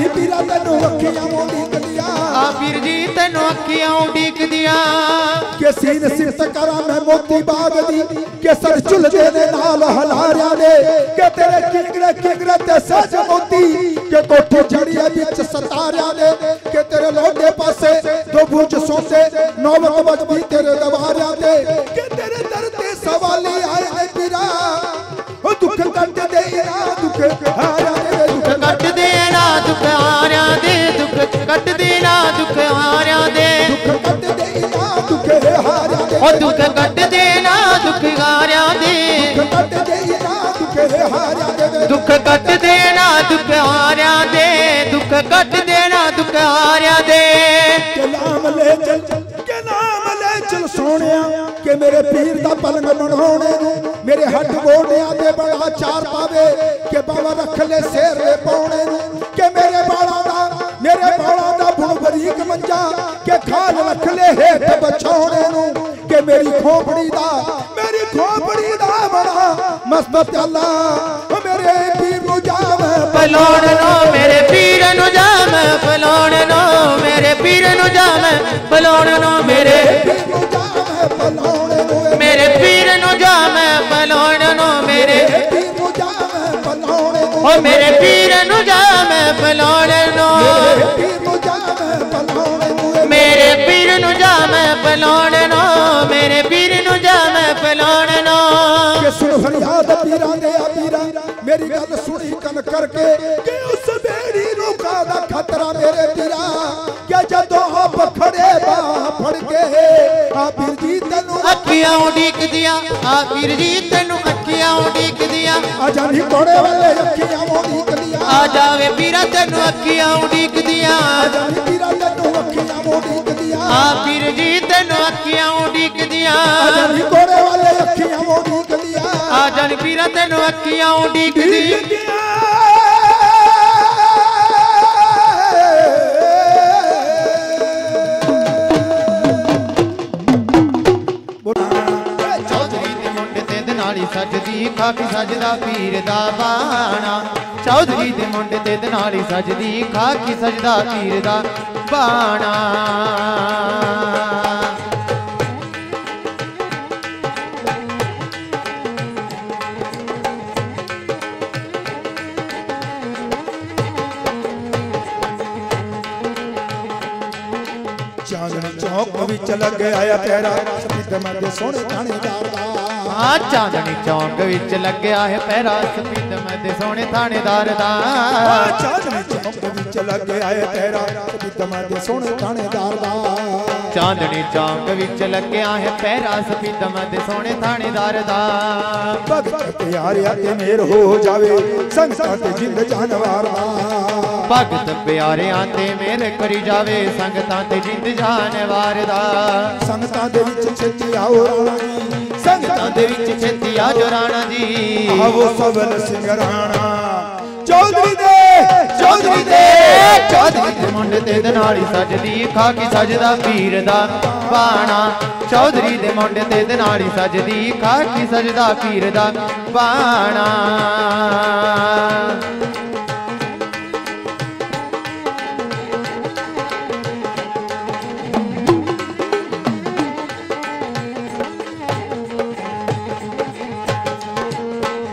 ਆਂਦੀ ਵੀਰਾ ਤੈਨੂੰ ਅੱਖੀਆਂ ਉਡੀਕਦੀਆਂ ਆ ਵੀਰ ਜੀ ਤੈਨੂੰ ਅੱਖੀਆਂ ਉਡੀਕਦੀਆਂ ਕਿ ਸੀਨ ਸਿਫਤ ਕਰਾਂ ਮੈਂ ਮੋਤੀ ਬਾਗ ਦੀ ਕਿ ਸਰ ਝੁਲਦੇ ਦੇ ਨਾਲ ਹਲਾਰਿਆਂ ਦੇ ਕਿ ਤੇਰੇ ਕਿੰਗੜੇ ਕਿੰਗੜੇ ਤੇ ਸਜ ਮੋਤੀ ਕਿ ਕੋਠੇ ਜੜੀਏ ਵਿੱਚ ਸਤਾਰਿਆਂ ਦੇ ਕਿ ਤੇਰੇ ਲੋਡੇ ਪਾਸੇ ਦੋ ਬੁੱਝ ਸੋਤੇ ਨੌਬਤ ਵੱਜਦੀ ਤੇਰੇ ਦਵਾਰਿਆਂ ਤੇ ਕਿ ਤੇਰੇ ਦਰ ਤੇ ਸਵਾਲੀ ਆਏ ਵੀਰਾ ਉਹ ਦੁੱਖ ਕੱਟ ਦੇ ਇਰਾ ਦੁੱਖ ਆ ਦੁੱਖ ਹਾਰਿਆਂ ਦੇ ਦੁੱਖ ਕੱਟ ਦੇ ਨਾ ਦੁੱਖ ਹਾਰਿਆਂ ਦੇ। ਦੁੱਖ ਕੱਟ ਦੇ ਇਰਾ ਦੁੱਖ ਹਾਰਿਆਂ ਦੇ। ਉਹ ਦੁੱਖ ਕੱਟ ਦੇ ਨਾ ਦੁੱਖ ਹਾਰਿਆਂ ਦੇ। ਦੁੱਖ ਕੱਟ ਦੇ ਇਰਾ ਦੁੱਖ ਹਾਰਿਆਂ ਦੇ। ਦੁੱਖ ਕੱਟ ਦੇ ਨਾ ਦੁੱਖ ਹਾਰਿਆਂ ਦੇ। ਦੁੱਖ ਕੱਟ ਦੇ ਨਾ ਦੁੱਖ ਹਾਰਿਆਂ ਦੇ। ਕਿ ਨਾਮ ਲੈ ਚਲ ਕਿ ਨਾਮ ਲੈ ਚਲ ਸੋਹਣਿਆ ਕਿ ਮੇਰੇ ਪੀਰ ਦਾ ਪਲੰਗ ਬਣਾਉਣੇ ਨੂੰ। ਮੇਰੇ ਹੱਥ ਗੋਡਿਆਂ ਦੇ ਬੜਾ ਚਾਰ ਪਾਵੇ ਕਿ ਬਾਬਾ ਰੱਖ ਲੈ ਸੇਰ ਹੇਠ ਬਛਾਉਣੇ ਨੂੰ ਕਿ ਮੇਰੀ ਖੋਪੜੀ ਦਾ ਮੇਰੀ ਖੋਪੜੀ ਦਾ ਬੜਾ ਮਸਤ ਚੱਲਾ ਓ ਮੇਰੇ ਪੀਰ ਨੂੰ ਜਾਵੇ ਪਲਾਉਣ ਨੂੰ ਮੇਰੇ ਪੀਰ ਨੂੰ ਜਾਮ ਪਲਾਉਣ ਨੂੰ ਮੇਰੇ ਪੀਰ ਨੂੰ ਜਾਮ ਪਲਾਉਣ ਨੂੰ ਮੇਰੇ ਪੀਰ ਨੂੰ ਜਾਵੇ ਪਲਾਉਣੇ ਨੂੰ ਏ ਮੇਰੇ ਪੀਰ ਨੂੰ ਜਾਮ ਪਲਾਉਣ ਨੂੰ ਮੇਰੇ ਪੀਰ ਨੂੰ ਜਾਵੇ ਪਲਾਉਣੇ ਨੂੰ ਓ ਮੇਰੇ ਪੀਰ ਨੂੰ ਜਾਮ ਪਲਾਉਣ ਨੂੰ ਪੀਰ ਨੂੰ ਜਾਵੇ ਪਲਾਉਣੇ ਨੂੰ ਏ ਮੇਰੇ ਪੀਰ ਨੂੰ ਜਾਮ ਪਲਾਉਣ ਨੂੰ ਮੇਰੇ ਪੀਰ ਨੂੰ ਜਾਮ ਪਲਾਉਣ ਨੂੰ। ਕਿ ਸੁਣ ਫਰਿਆਦ ਪੀਰਾਂ ਦੇ ਆ ਪੀਰਾਂ ਮੇਰੀ ਗੱਲ ਸੁਣੀ ਕੰਨ ਕਰਕੇ ਕਿ ਉਸ ਬੇੜੀ ਨੂੰ ਕਾਦਾ ਖਤਰਾ ਮੇਰੇ ਪੀਰਾ? ਕਿ ਜਦੋਂ ਆਪ ਖੜੇ ਬਾਹ ਫੜ ਕੇ ਆ ਪੀਰ ਜੀ ਤੈਨੂੰ ਅੱਖੀਆਂ ਉਡੀਕਦੀਆਂ ਆ ਵੀਰ ਜੀ ਤੈਨੂੰ ਅੱਖੀਆਂ ਉਡੀਕਦੀਆਂ ਆ ਜਾਨੀ ਕੋੜੇ ਵਾਲੇ ਅੱਖੀਆਂ ਕਲੀਆਂ ਆ ਜਾਵੇ ਪੀਰਾ ਤੈਨੂੰ ਅੱਖੀਆਂ ਉਡੀਕਦੀਆਂ ਆ ਜਾਨੀ ਪੀਰਾਂ ਤੈਨੂੰ ਆ ਵੀਰ ਜੀ, ਤੈਨੂੰ ਅੱਖੀਆਂ ਉਡੀਕਦੀਆਂ। ਆ ਜਾਨੀ ਕੋੜੇ ਵਾਲੇ ਅੱਖੀਆਂ ਮੋੜੀ ਆ ਜਾਨ ਪੀਰਾ, ਤੈਨੂੰ ਅੱਖੀਆਂ ਉਡੀਕਦੀ ਚੌਧਰੀ ਦੇ ਮੁੰਡੇ ਤੇ ਦਨਾਲੀ ਸਜਦੀ, ਖਾਕੀ ਸਜਦਾ ਪੀਰ ਦਾ ਬਾਣਾ। ਚੌਧਰੀ ਦੇ ਮੁੰਡੇ ਤੇ ਦਨਾਲੀ ਸਜਦੀ, ਖਾਕੀ ਸਜਦਾ ਪੀਰ ਦਾ बाणा। चौक विचल गया पैरा सफ़ेद मध्य सोने थानेदार चांदनी चौक विच लग्या है पैरा सफ़ेद मध्य सोने थानेदार चांदनी ਚਾਂਦਨੀ ਵਿੱਚ ਲੱਗ ਆਇਆ ਤੇਰਾ ਸਪੀਤ ਮੱਦੇ ਸੋਹਣੇ ਥਾਣੇਦਾਰ ਦਾ। ਚਾਂਦਨੀ ਚੌਂਕ ਵਿੱਚ ਲੱਗਿਆ ਹੈ ਪਹਿਰਾ ਸਪੀਤ ਦੇ ਸੋਹਣੇ ਥਾਣੇਦਾਰ ਦਾ। ਭਗਤ ਪਿਆਰਿਆ ਤੇ ਮੇਰ ਹੋ ਜਾਵੇ ਸੰਗਤਾਂ ਤੇ ਜਿੰਦ ਜਾਨਵਾਰ ਦਾ। ਭਗਤ ਪਿਆਰਿਆਂ ਤੇ ਮਿਹਰ ਕਰੀ ਜਾਵੇ ਸੰਗਤਾਂ ਤੇ ਜਿੰਦ ਜਾਨਵਾਰ ਦਾ। ਸੰਗਤਾਂ ਦੇ ਵਿੱਚ ਛੇਤੀ ਆਓ ਰਾਣਾ ਜੀ। ਸੰਗਤਾਂ ਦੇ ਵਿੱਚ ਛੇਤੀ ਆ ਜੋ ਰਾਣਾ ਜੀ। ਆਵੋ ਸਬਲ ਸਿੰਘ ਰਾਣਾ। ਚੌਧਰੀ ਦੇ ਚੌਧਰੀ ਦੇ ਚੌਧਰੀ ਦੇ ਮੁੰਡੇ ਤੇ ਦਨਾਲੀ ਸਜਦੀ ਖਾਕੀ ਸਜਦਾ ਪੀਰ ਦਾ ਬਾਣਾ। ਚੌਧਰੀ ਦੇ ਮੁੰਡੇ ਤੇ ਦਨਾਲੀ ਸਜਦੀ ਖਾਕੀ ਸਜਦਾ ਪੀਰ ਦਾ ਬਾਣਾ।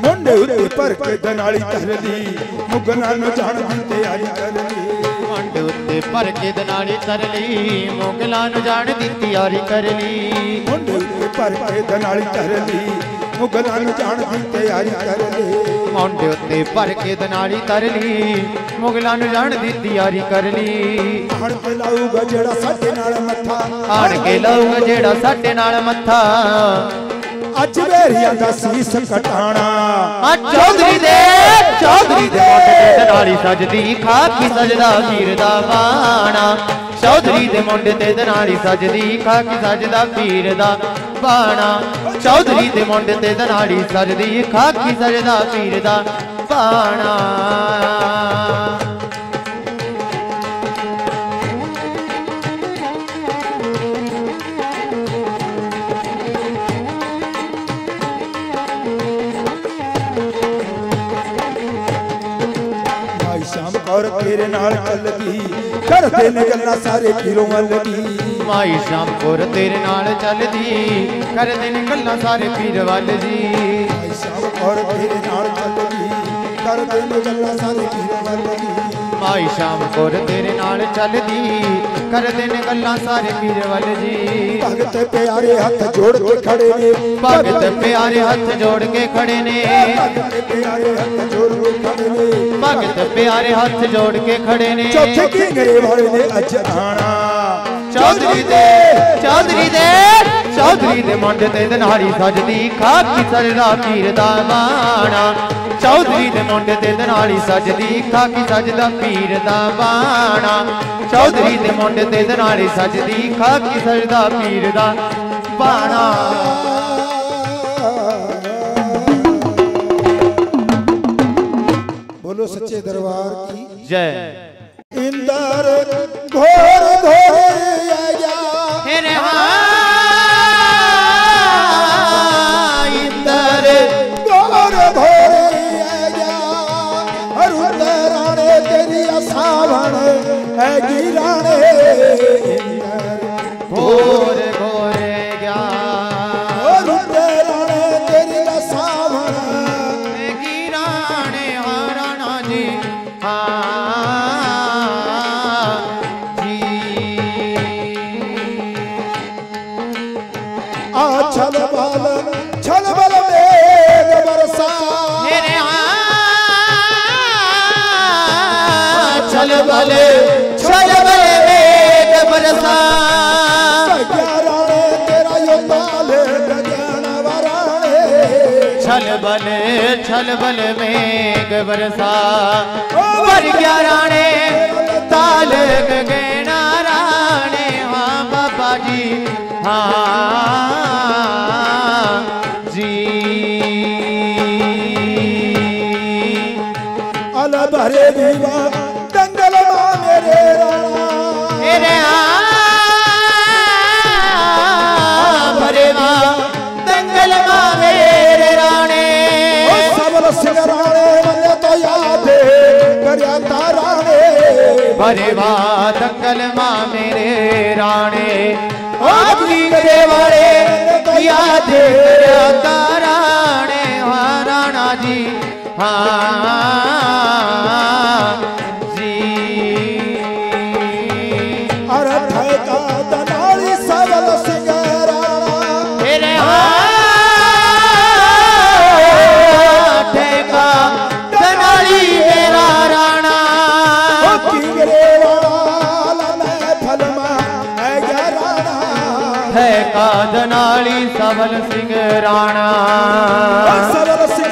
ਮੁੰਡੇ ਉੱਤੇ ਪਰ ਕੇ ਦਨਾਲੀ ਤਰਲੀ ਮੁਗਨਾਂ ਨੂੰ ਜਾਣ ਦੀ ਤਿਆਰੀ ਕਰ ਲਈ ਮੰਡ ਉੱਤੇ ਭਰ ਕੇ ਦਨਾਲੀ ਤਰ ਲਈ ਮੋਗਲਾਂ ਨੂੰ ਜਾਣ ਦੀ ਤਿਆਰੀ ਕਰ ਲਈ ਮੁੰਡੇ ਉੱਤੇ ਪਰ ਕੇ ਦਨਾਲੀ ਤਰਲੀ ਮੁਗਲਾਂ ਨੂੰ ਜਾਣ ਦੀ ਤਿਆਰੀ ਕਰ ਲਈ ਮੋਢੇ ਉੱਤੇ ਭਰ ਕੇ ਦਨਾਲੀ ਤਰ ਲਈ ਮੁਗਲਾਂ ਨੂੰ ਜਾਣ ਦੀ ਤਿਆਰੀ ਕਰ ਲਈ ਹੜ ਕੇ ਲਾਊਗਾ ਜਿਹੜਾ ਸਾਡੇ ਨਾਲ ਮੱਥਾ। ਆਣ ਕੇ ਲਾਊਗਾ ਜਿਹੜਾ ਸਾਡੇ ਨਾਲ ਮੱਥਾ। ਅੱਜ ਵੇਰੀਆਂ ਦਾ ਸੀਸ ਕਟਾਣਾ ਆ ਚੌਧਰੀ ਦੇ ਚੌਧਰੀ ਦੇ ਮੋਢੇ ਤੇ ਦਨਾਲੀ ਸਜਦੀ, ਖਾਕੀ ਸਜਦਾ ਵੀਰ ਦਾ ਬਾਣਾ। ਚੌਧਰੀ ਦੇ ਮੁੰਡੇ ਤੇ ਦਨਾਲੀ ਸਜਦੀ, ਖਾਕੀ ਸਜਦਾ ਪੀਰ ਦਾ ਬਾਣਾ। ਚੌਧਰੀ ਦੇ ਮੁੰਡੇ ਤੇ ਦਨਾਲੀ ਸਜਦੀ, ਖਾਕੀ ਸਜਦਾ ਪੀਰ ਦਾ ਬਾਣਾ। ਨਾਲ ਚੱਲਦੀ ਕਰਦੇ ਨੇ ਗੱਲਾਂ ਸਾਰੇ ਪੀਰੋਂ ਵੱਲਦੀ ਮਾਈ ਸ਼ਾਮਪੁਰ ਤੇਰੇ ਨਾਲ ਚੱਲਦੀ ਕਰਦੇ ਨੇ ਗੱਲਾਂ ਸਾਰੇ ਪੀਰ ਵੱਲ ਜੀ। ਭਾਈ ਸ਼ਾਮ ਕੌਰ ਤੇਰੇ ਨਾਲ ਚੱਲਦੀ ਕਰਦੇ ਨੇ ਗੱਲਾਂ ਸਾਰੇ ਪੀਰੋਂ ਵੱਲਦੀ ਮਾਈ ਸ਼ਾਮਪੁਰ ਤੇਰੇ ਨਾਲ ਚੱਲਦੀ ਕਰਦੇ ਨੇ ਗੱਲਾਂ ਸਾਰੇ ਪੀਰ ਵੱਲ ਜੀ। ਭਗਤ ਪਿਆਰੇ ਹੱਥ ਜੋੜ ਕੇ ਖੜੇ ਨੇ। ਭਗਤ ਪਿਆਰੇ ਹੱਥ ਜੋੜ ਕੇ ਖੜੇ ਨੇ। ਭਗਤ ਪਿਆਰੇ ਹੱਥ ਜੋੜ ਕੇ ਖੜੇ ਨੇ। ਭਗਤ ਪਿਆਰੇ ਹੱਥ ਜੋੜ ਕੇ ਖੜੇ ਨੇ। ਚੌਥੇ ਕਿੰਗਰੇ ਵਾਲੇ ਨੇ ਅੱਜ ਆਣਾ ਚੌਧਰੀ ਦੇ ਚੌਧਰੀ ਦੇ ਚੌਧਰੀ ਦੇ ਮੁੰਡੇ ਤੇ ਦਨਾੜੀ ਸਜਦੀ ਖਾਕੀ ਸਜਦਾ ਪੀਰ ਦਾ ਬਾਣਾ। ਚੌਧਰੀ ਦੇ ਮੁੰਡੇ ਤੇ ਦਨਾੜੀ ਸਜਦੀ ਖਾਕੀ ਸਜਦਾ ਪੀਰ ਦਾ ਬਾਣਾ। ਚੌਧਰੀ ਦੇ ਮੁੰਡੇ ਤੇ ਦਨਾੜੀ ਸਜਦੀ ਖਾਕੀ ਸਜਦਾ ਪੀਰ ਦਾ ਬਾਣਾ। ਬੋਲੋ ਸੱਚੇ ਦਰਬਾਰ ਕੀ? ਜੈ। ਇੰਦਰ ਘੋਰ ਘੋਰ ਸਾਵਣ ਹੈ ਗਿਰਾਣੇ ਕੋਰ बन छल बल मेघ बरसा। वर क्या राणे? ताल गैना राणे। हाँ बाबा जी हाँ। जी। अल भरे दीवा। परिवार बात कलमा मेरे राणे। आपकी करे वाले किया राणे। हाँ राणा जी हाँ। वाली सवन सिंह राणा। सवन सिंह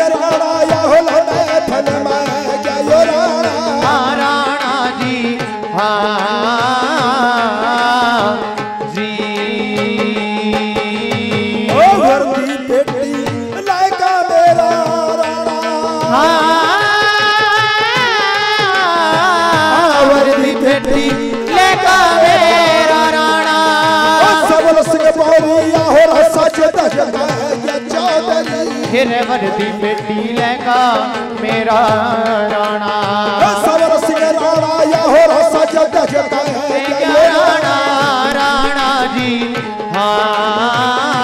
भरती पेटी लहंगा मेरा राणा। सावर सिंह हो रसा राणा राणा जी हाँ।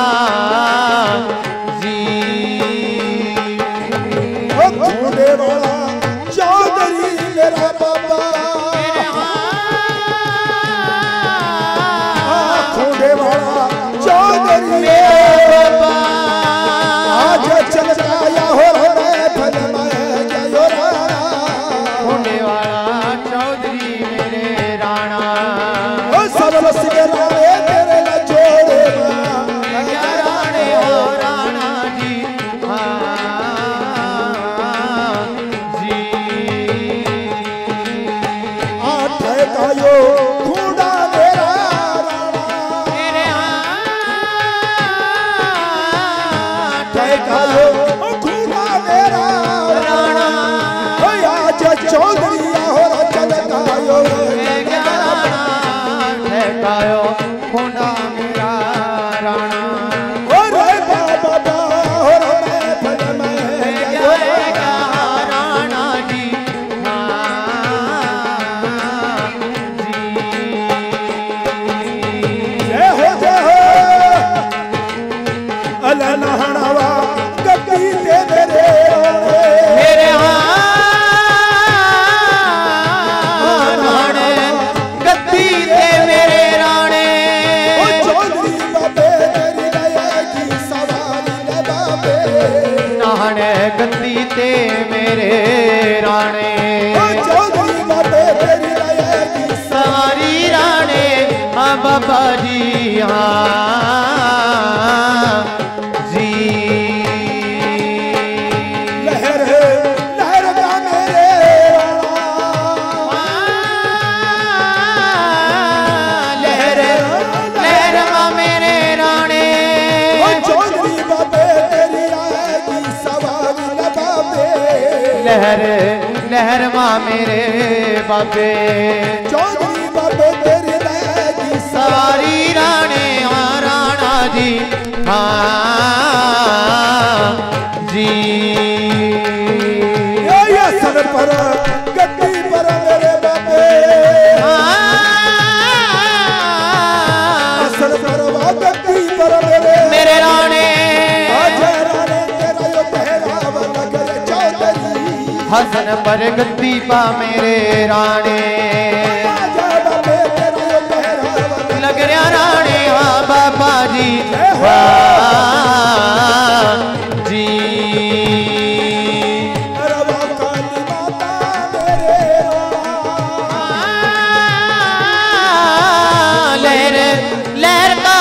Chối. आपे चौधरी बाबो तेरे लगी सारी राणे राणा जी हाँ जी। या, सर पर गद्दी पर मेरे हसन पर गद्दी पा मेरे राणे। लग रहा राणे हाँ बाबा जी। जी। लहर लहर का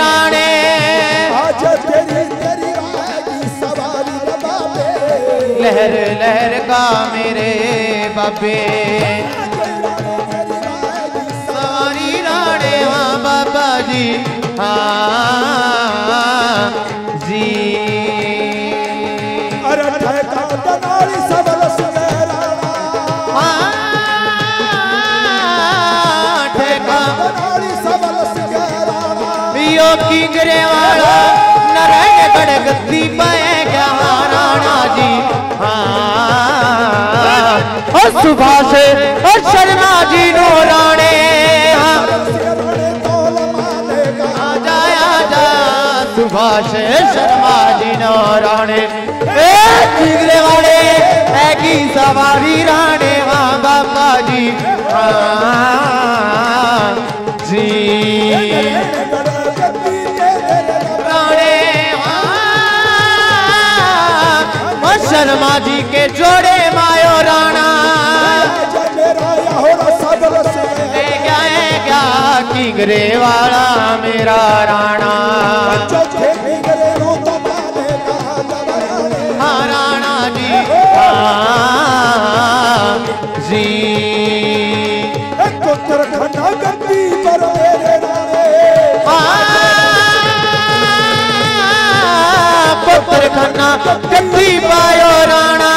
राणे। मेरे लहर लहर का मेरे बाबे। सवारी राणे हाँ बाबा जी हाँ जी। अरे सबल हाँ, ठेका सबल यो किंगरे वाला नारायण गढ़ जी? हाँ। और सुभाष शर्मा जी नो राणे। सुभाष शर्मा जी नो राणे। ए वाले है की सवारी राणे हाँ बाबा जी। हाँ। जी। शर्मा जी के जोड़े मायो राणा। ले वाला मेरा राणा। हाँ राणा जी हाँ जी। पुत्र पायो राणा।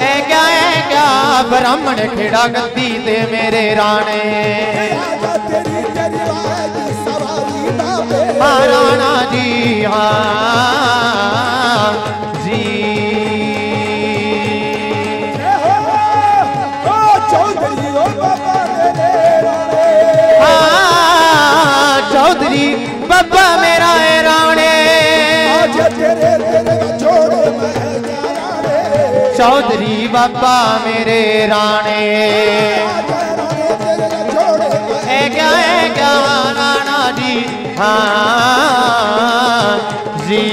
है क्या है क्या ब्राह्मण खेड़ा गद्दी दे मेरे राणे। हाँ राणा जी हाँ जी। चौधरी बाबा मेरे राणे। है क्या है क्या राणा जी। हाँ जी।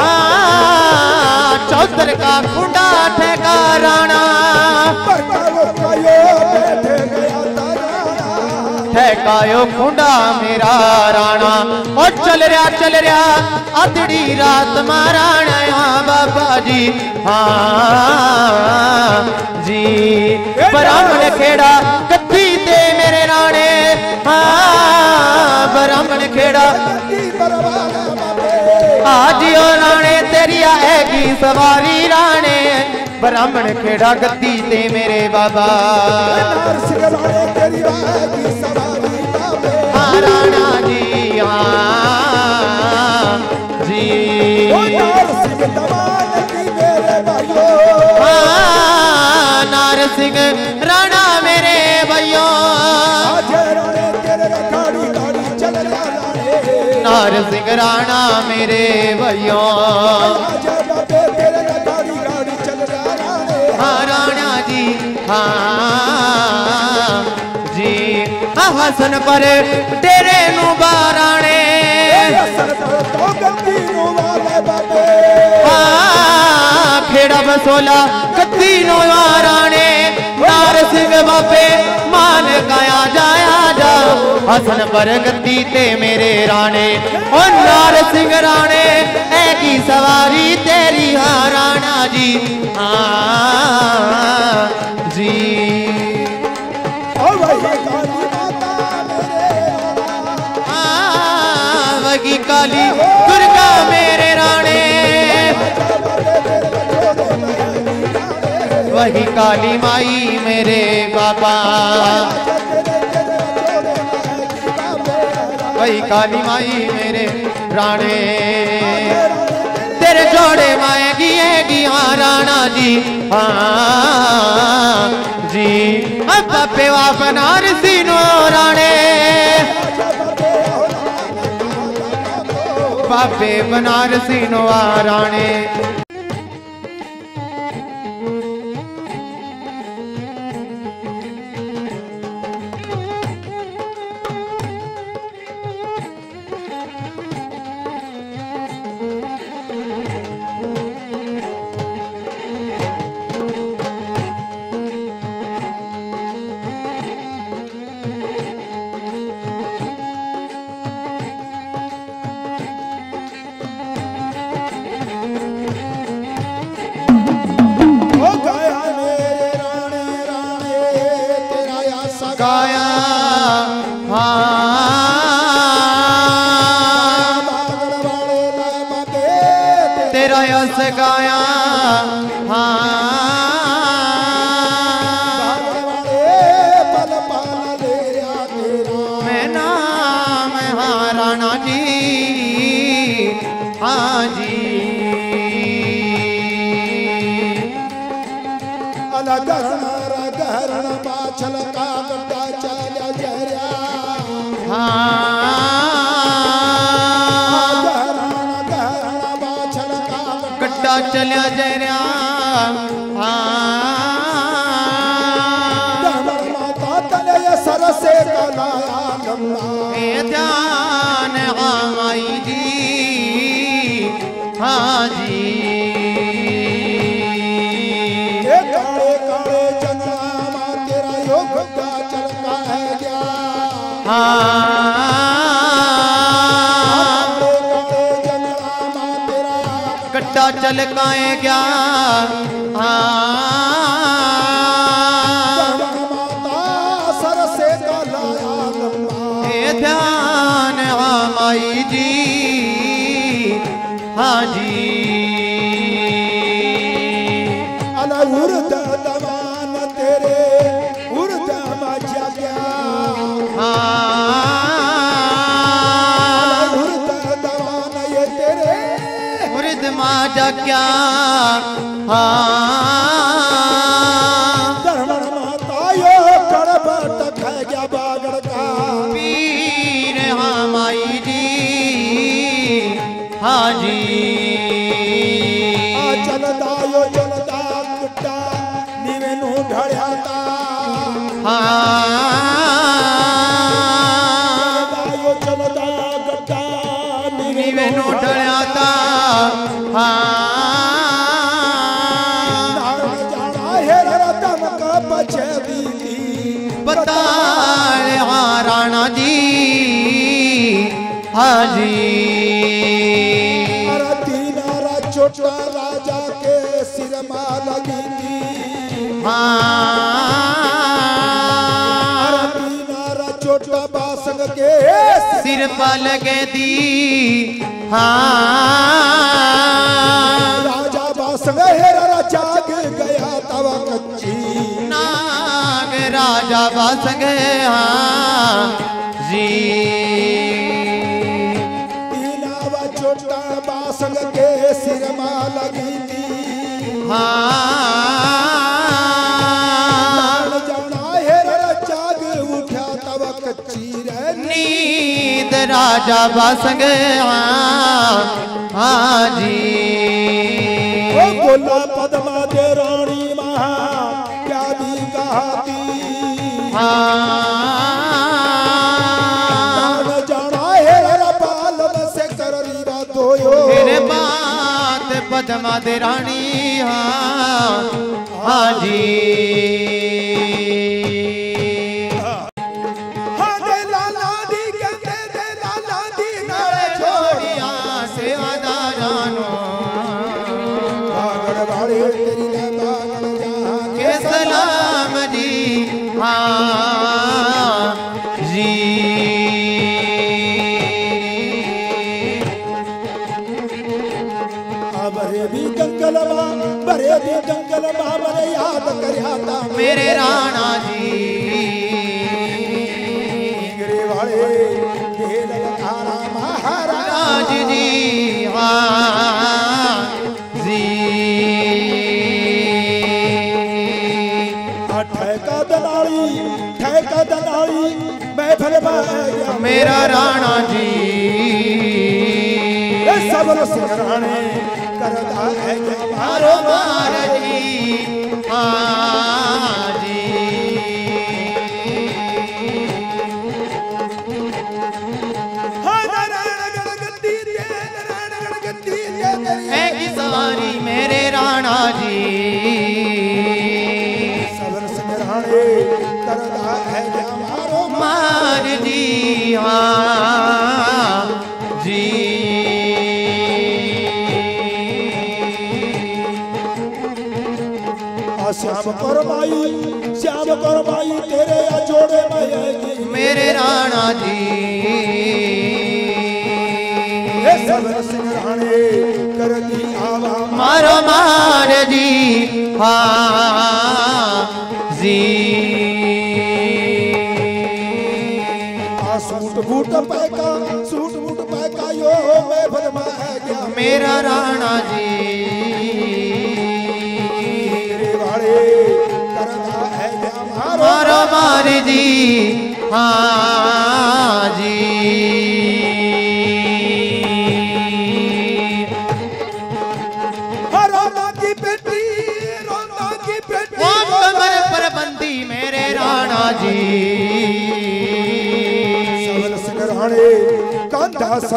हाँ चौधर का खुंडा ठेका राणा। ठेकायो खुंडा मेरा राणा। और चल रहा चल रहा अधड़ी रात महाराणा यहाँ बाबा जी। हाँ जी, ब्राह्मण खेड़ा कत्ती दे मेरे राणे। हाँ ब्राह्मण खेड़ा। आज राणे, तेरी आएगी सवारी राणे। ब्राह्मण खेड़ा गद्दी दे मेरे बाबा नार सिंह राणे तेरी आएगी सवारी बाबे हाँ राणा जी हाँ जी ओ नार राणे हाँ राणा जी हाँ जी हाँ हसन पर तेरे नु बाराणे असर पर तो गंदी नु वाले बाबे हाँ खेड़ा बसोला कत्ती नु बाराणे नार सिंह बापे मान गाया जाया जा हसन पर गद्दी ते मेरे राणे ओ नार सिंह राणे ऐ की सवारी तेरी हाँ राणा जी। हाँ जी। वही काली दुर्गा मेरे राणे। वही काली माई मेरे बाबा वही काली माई मेरे राणे। फिर जोड़े माएगी गिया हाँ राणा जी। हाँ जी। बापे बाप नारसी नो राणे। बापे बनारसी नो राणे। चलकाए क्या? सिर पलग दी। हाँ। राजा बासंग हेरा जाग गया तवा कच्ची। नाग राजा बस गया जी। छोटा बासंग के सिर माला दी हाँ। राजा बस हाँ जी। ओ गोला पद्मा दे रानी महा क्या भी कहती। हाँ जाना है रबाल से कर रीरा दोयो। मेरे दे रानी हाँ हाँ जी। मेरे राणा जी। जी। मेरा राणा जी। सब सिंह राणे करता है मारो। हाँ मारो मार जी हाँ सूट बूट पैका सूट बूट पैका यो मैं है गया मेरा राणा जी। मारो मार। जी हाँ।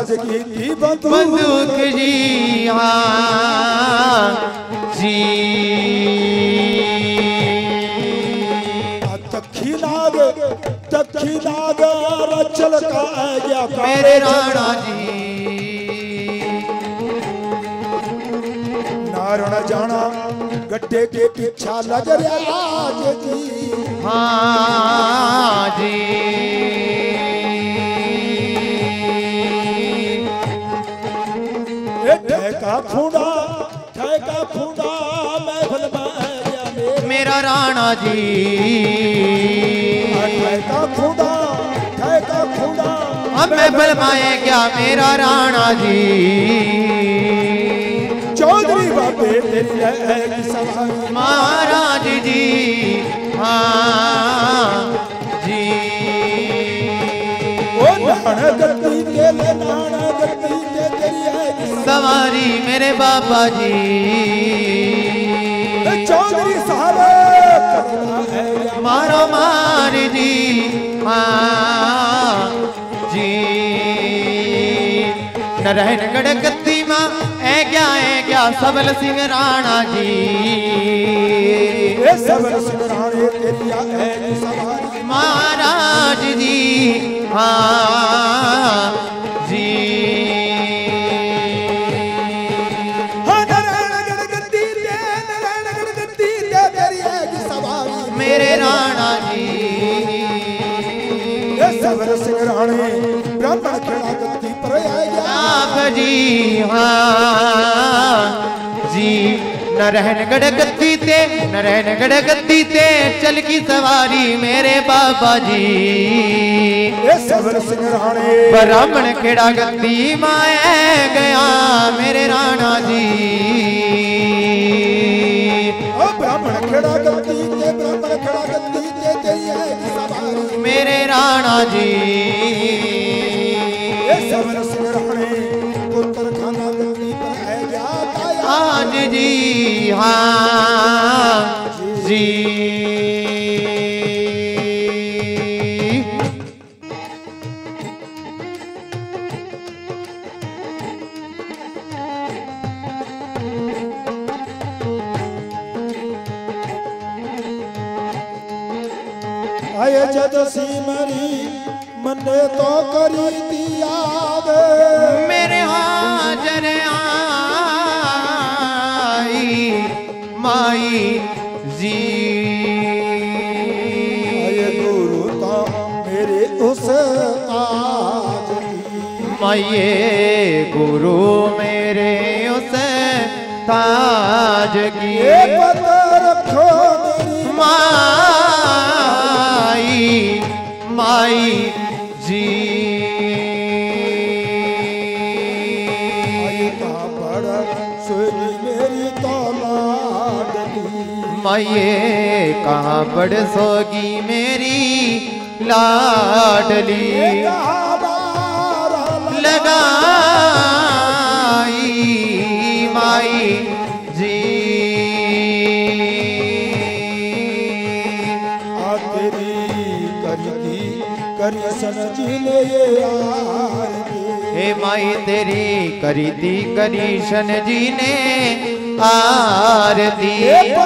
थी बंदूक। जी हाँ जी। का गया मेरे राणा जी। नारण जाना गड्ढे के पीछा लग रहा जी। हाँ जी। फूंडा फूंडा मैं मेरा राणा जी। फूंडा ठेका फूंडा अब मैं बलमाए क्या? मेरा राणा जी। चौधरी बाबे तेरी महाराज जी। हाँ जी। ओ नाण गद्दी के ले नाण गद्दी सवारी मेरे बाबा जी। चौधरी साहब मारो मार जी हाँ जी। नरहन गढ़ माँ ऐ क्या ऐ क्या सबल सिंह राणा जी। सबल तेरी महाराज जी हाँ। हाँ जी नरहन गढ़ गद्दी ते नरहन गढ़ गद्दी ते चल की सवारी मेरे बाबा जी। ब्राह्मण खेड़ा गद्दी माए गया मेरे राणा जी। ब्राह्मण खेड़ा गद्दी दे ब्राह्मण खेड़ा गद्दी सवारी। मेरे राणा जी। जी हाँ जी। आए जद सिमरी मने तो करी दिया माई जी। गुरु तो मेरे उस ताज माये गुरु मेरे उस ताज की। पता रखो माई माई माये कहाँ पड़ सोगी मेरी लाडली। ये लगाई माई जी। आ तेरी करी दी करी सन जी ने आरती। हे माई तेरी करी दी करीशन जी ने आरती। ये तो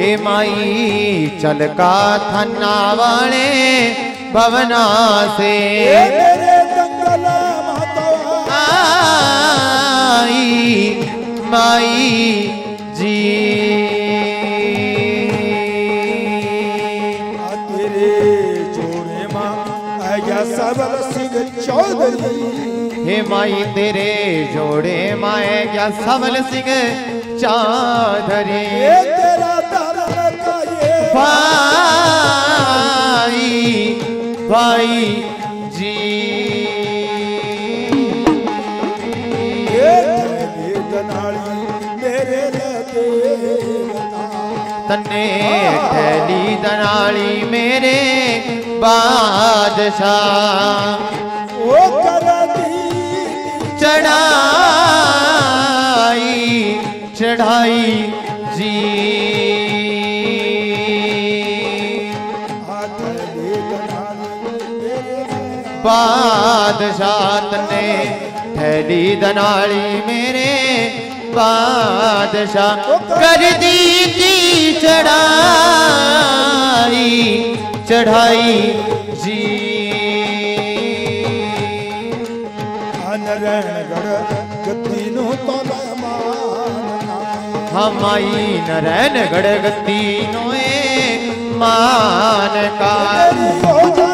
हे माई चल का थन्ना वाले भवना से। आई माई जी। तेरे जोड़े माँ आया सबल सिंह चौधरी। हे माई तेरे जोड़े माए क्या सबल सिंह चौधरी। ये तेरा भाई भाई जी। तन्ने ठहली दनाली मेरे बादशाह। ओ कर चढ़ाई चढ़ाई जी। बादशाह ने ठहली दनाली मेरे बादशाह कर दी की चढ़ाई चढ़ाई जी अनरणगढ़ गति नु तो मानना हमाई नरैन गड़गती नोए मान का तेरी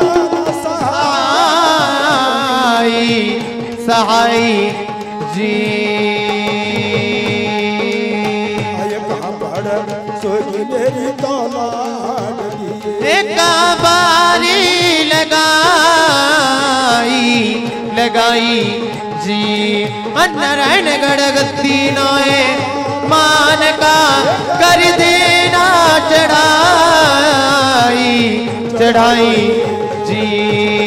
सहाय जी। बारी लगाई लगाई जी। नारायण गड़गती नोए मान का कर देना चढ़ाई चढ़ाई जी।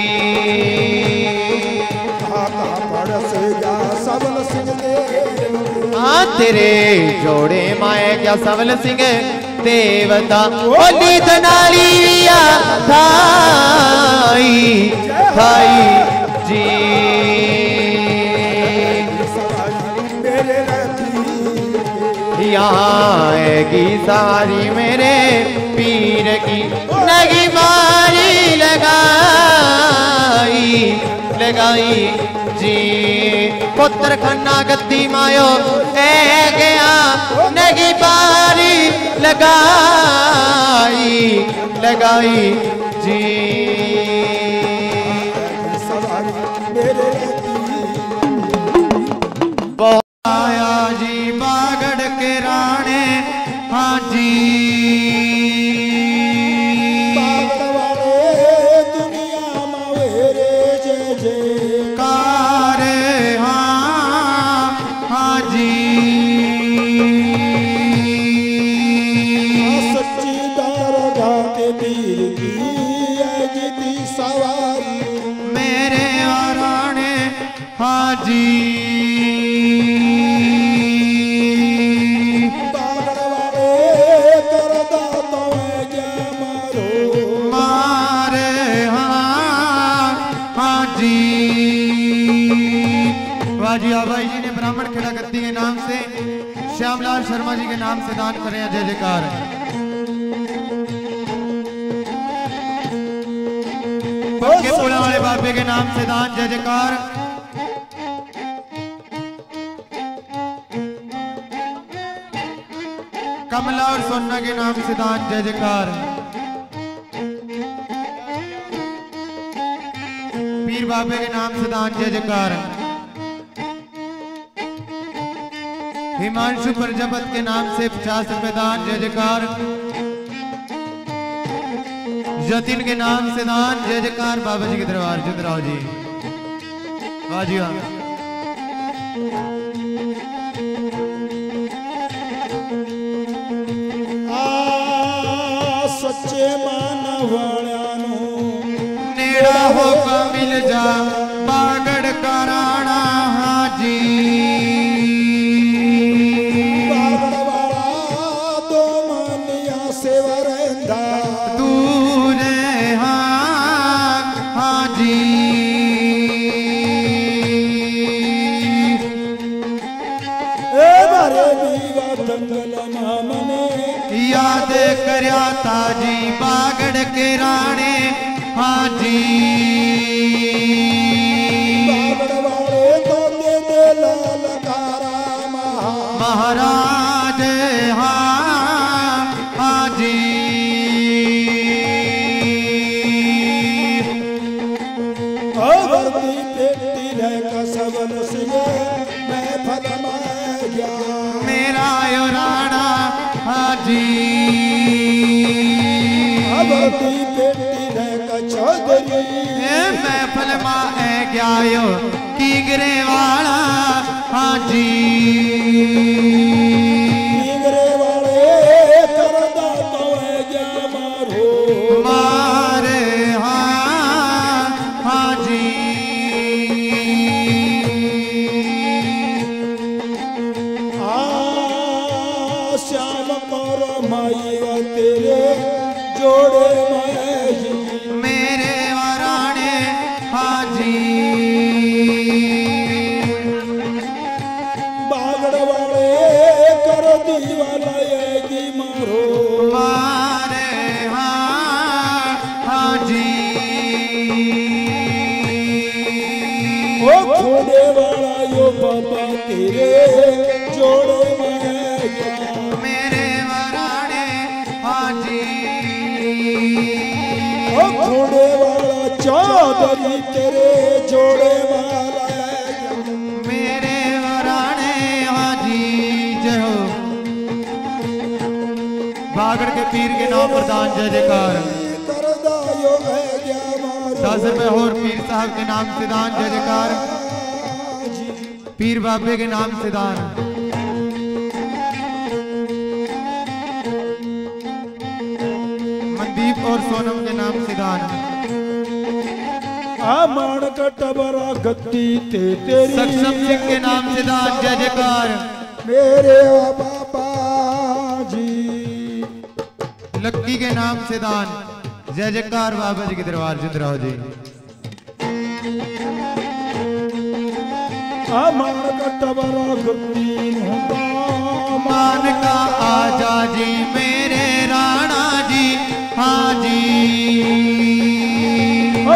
तेरे जोड़े माए क्या सबल सिंह देवता होली दनालिया थाई थाई, जी। आएगी सारी मेरे पीर की नगी मारी लगाई लगाई। जी पुत्र खन्ना गद्दी मायो ए गया नगी बारी लगाई लगाई शर्मा जी के नाम से दान करें जय जयकार। पक्के वाले बाबे के नाम से दान जय जयकार। कमला और सोना के नाम से दान जय जयकार। पीर बाबे के नाम से दान जय जयकार। हिमांशु प्रजापत के नाम से पचास रुपए दान, जय जयकार। जतिन के नाम से दान, जय जयकार, बाबा जी के दरबार, जुदराव जी। बाजी ए दान जय जयकार। दस रुपए और पीर साहब के नाम से दान जय जयकार। पीर बाबे के नाम से दान मनदीप और सोनम के नाम से दान आमण कटबरा टबरा गति ते तेरी सक्षम सिंह के नाम से दान जय जयकार। मेरे बाबा सखी के नाम से दान। जय जयकार बाबा जी के दरबार जिंदराव जी। मान का आजा जी मेरे राणा जी हाजी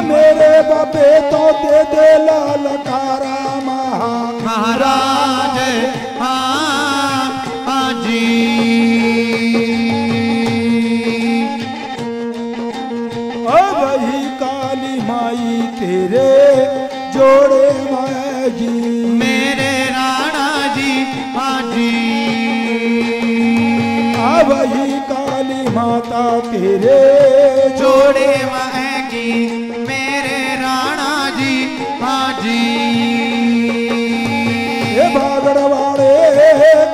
मेरे बाबे तो दे दे लाल तारा महाराज। तेरे जोड़े महँगी मेरे राणा जी हाजी। भागड़ वाले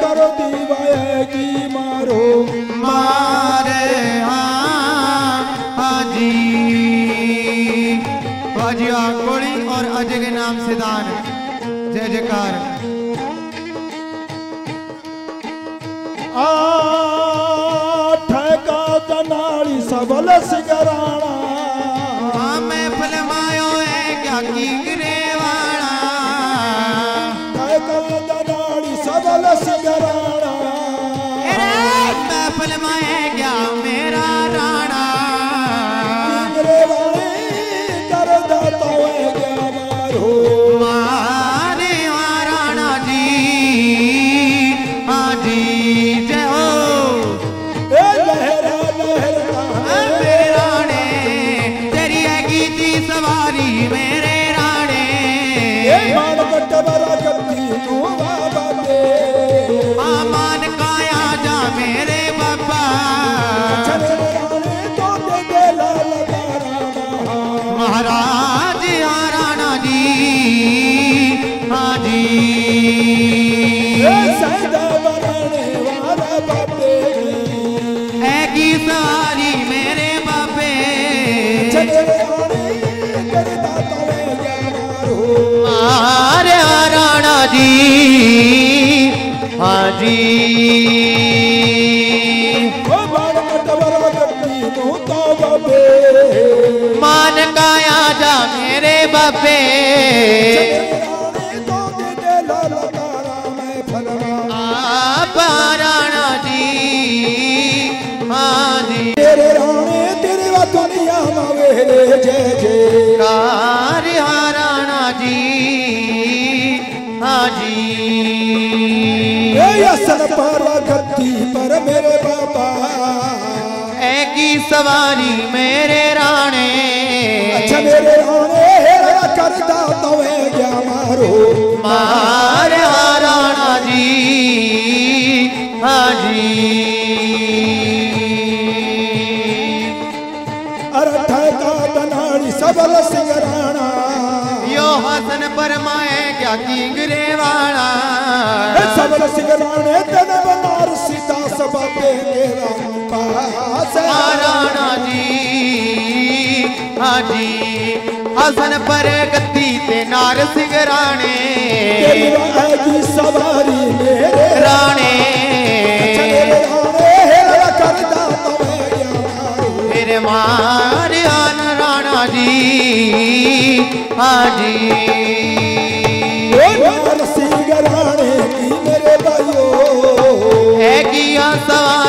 करो दीवाएगी मारो। मारे हाँ हाजी। हाजी हाँ, आकोड़ी और अजय के नाम से दान। जय जयकार। Sitaram हाजी हाजी मान काया जा मेरे बबे मेरी सवारी मेरे राणे। अच्छा मेरे राणे करता तवे क्या मारो? मार राणा जी हाँ जी। सबल सिंह राणा। यो हसन परमाए क्या किंगरे वाणा सबल सिंह राणे तन बनार सीता सब पे के राणा राणा जी। हाजी हसन पर गद्दी ते नार सिंह राणे। की सवारी मेरे राणे मेरे मारियान राणा जी। हाजी नार सिंह राणे मेरे भाइयों। है किया सवारी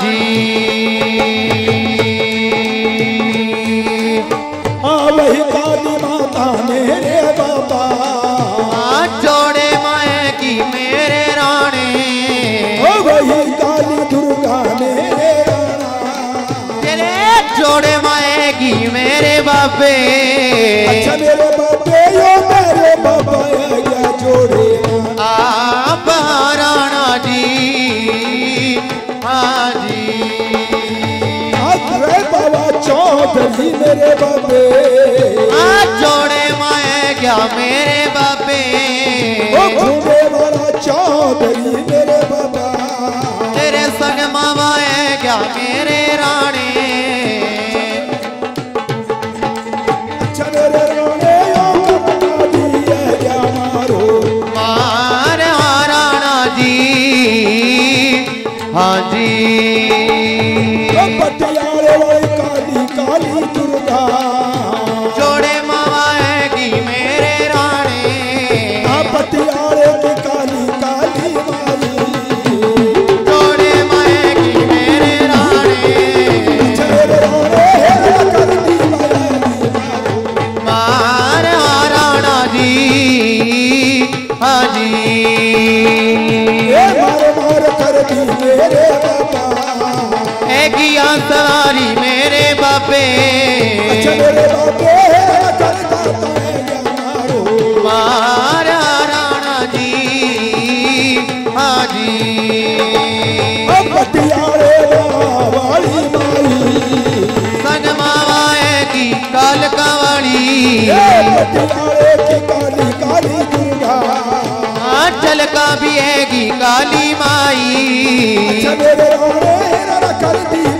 जी। आ बाबा। जोड़े माएगी मेरे राणे। ओ वही काली मेरे राणा। तेरे मेरे बाबे। अच्छा चली मेरे बाबे आज जोड़े माए क्या मेरे बाबे ओ घूमे वाला चौधरी मेरे बाबा तेरे संग मामा है क्या मेरे रानी अच्छा हाँ जी। चलिया सवारी मेरे बापे। मारा राणा जी हाजी। सनमावाए की काल कावाली। चल का भी हैगी काली माई। अच्छा मेरे कर दी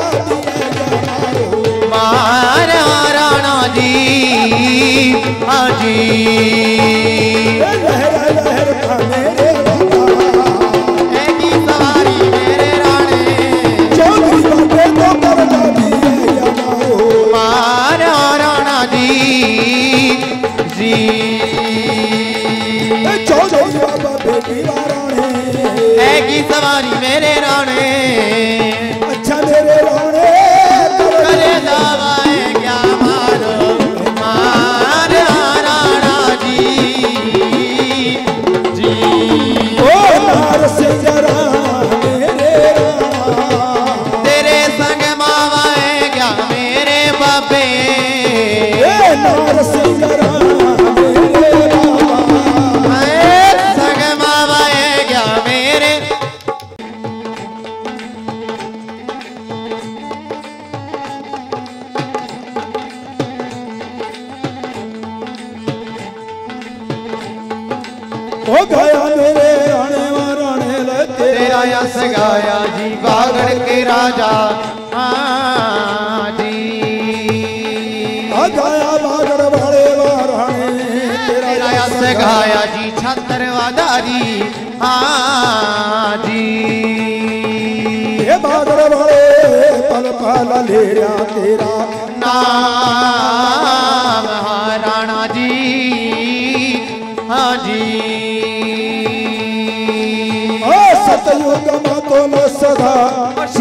राणा जी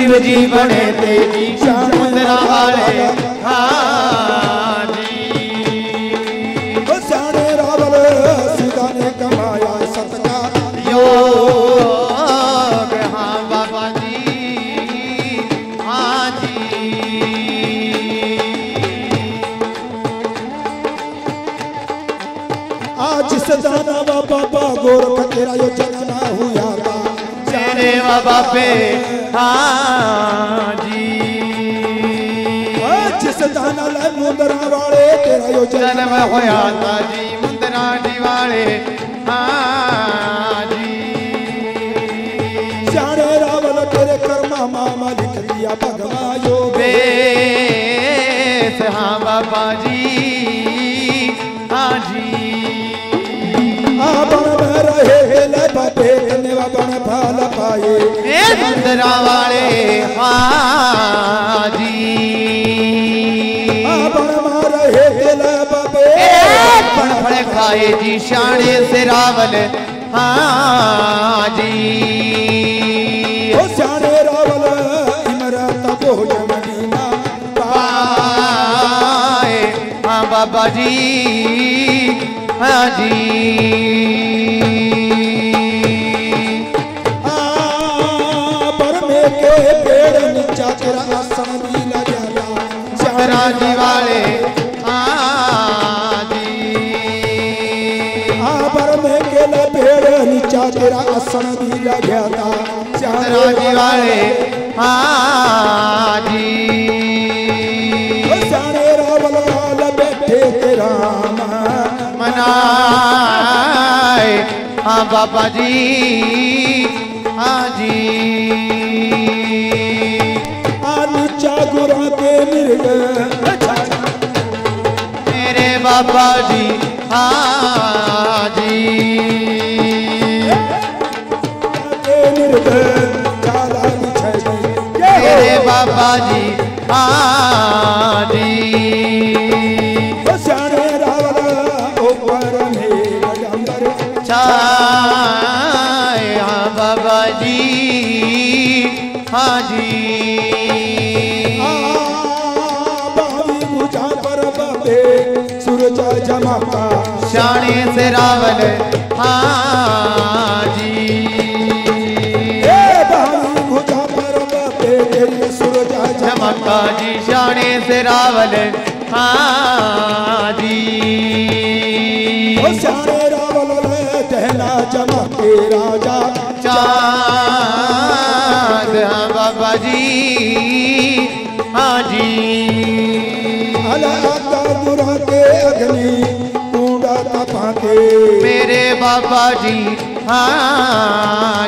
शिव जी बने तेरी समुद्रा वाले जी। ओ सियाने रावल सीता ने कमाया सतका योग हाँ बाबा जी। हाँ जी। आज बाबा गोरख तेरा यो जन्म हुआ तेरे बाबा पे हाँ जी आज सदाना ले मुंदरा वाले तेरा यो जन्म जन्म होया था जी मुंदरा वाले हाँ जी सियाने रावल तेरे कर्मा मामा लिख दिया भगवा योग बेस बन में रहे ले बाबे कन्या बन फल पाए। ए मुंदरा वाले हाँ जी बन में रहे ले बाबे फड़ फड़ खाए जी शाने से रावल हाँ जी ओ सियाने रावल इमरत भोजन दीना पाए हाँ बाबा जी हाँ तेरा आसन भी लगाया था। वाले हाँ जी। ओ सियाने रावल वाल बैठे तेरा मनाए हाँ बाबा जी हाँ जी। आ नीचा गुरा के मिर्ग मेरे बाबा जी हाँ जी। मेरे बाबा जी हाँ अंबर। छाए हाँ बाबा जी हाँ जी आ बावी मुझा पर बाबे सूरज जमाता। शाने से रावल रावल हाँ जी ओ सियाने रावल ले दहना जमाते राजा। चाँद हाँ बाबा जी हाजी मुरा के अग्नि कूड़ा तपाते मेरे बाबा जी हाँ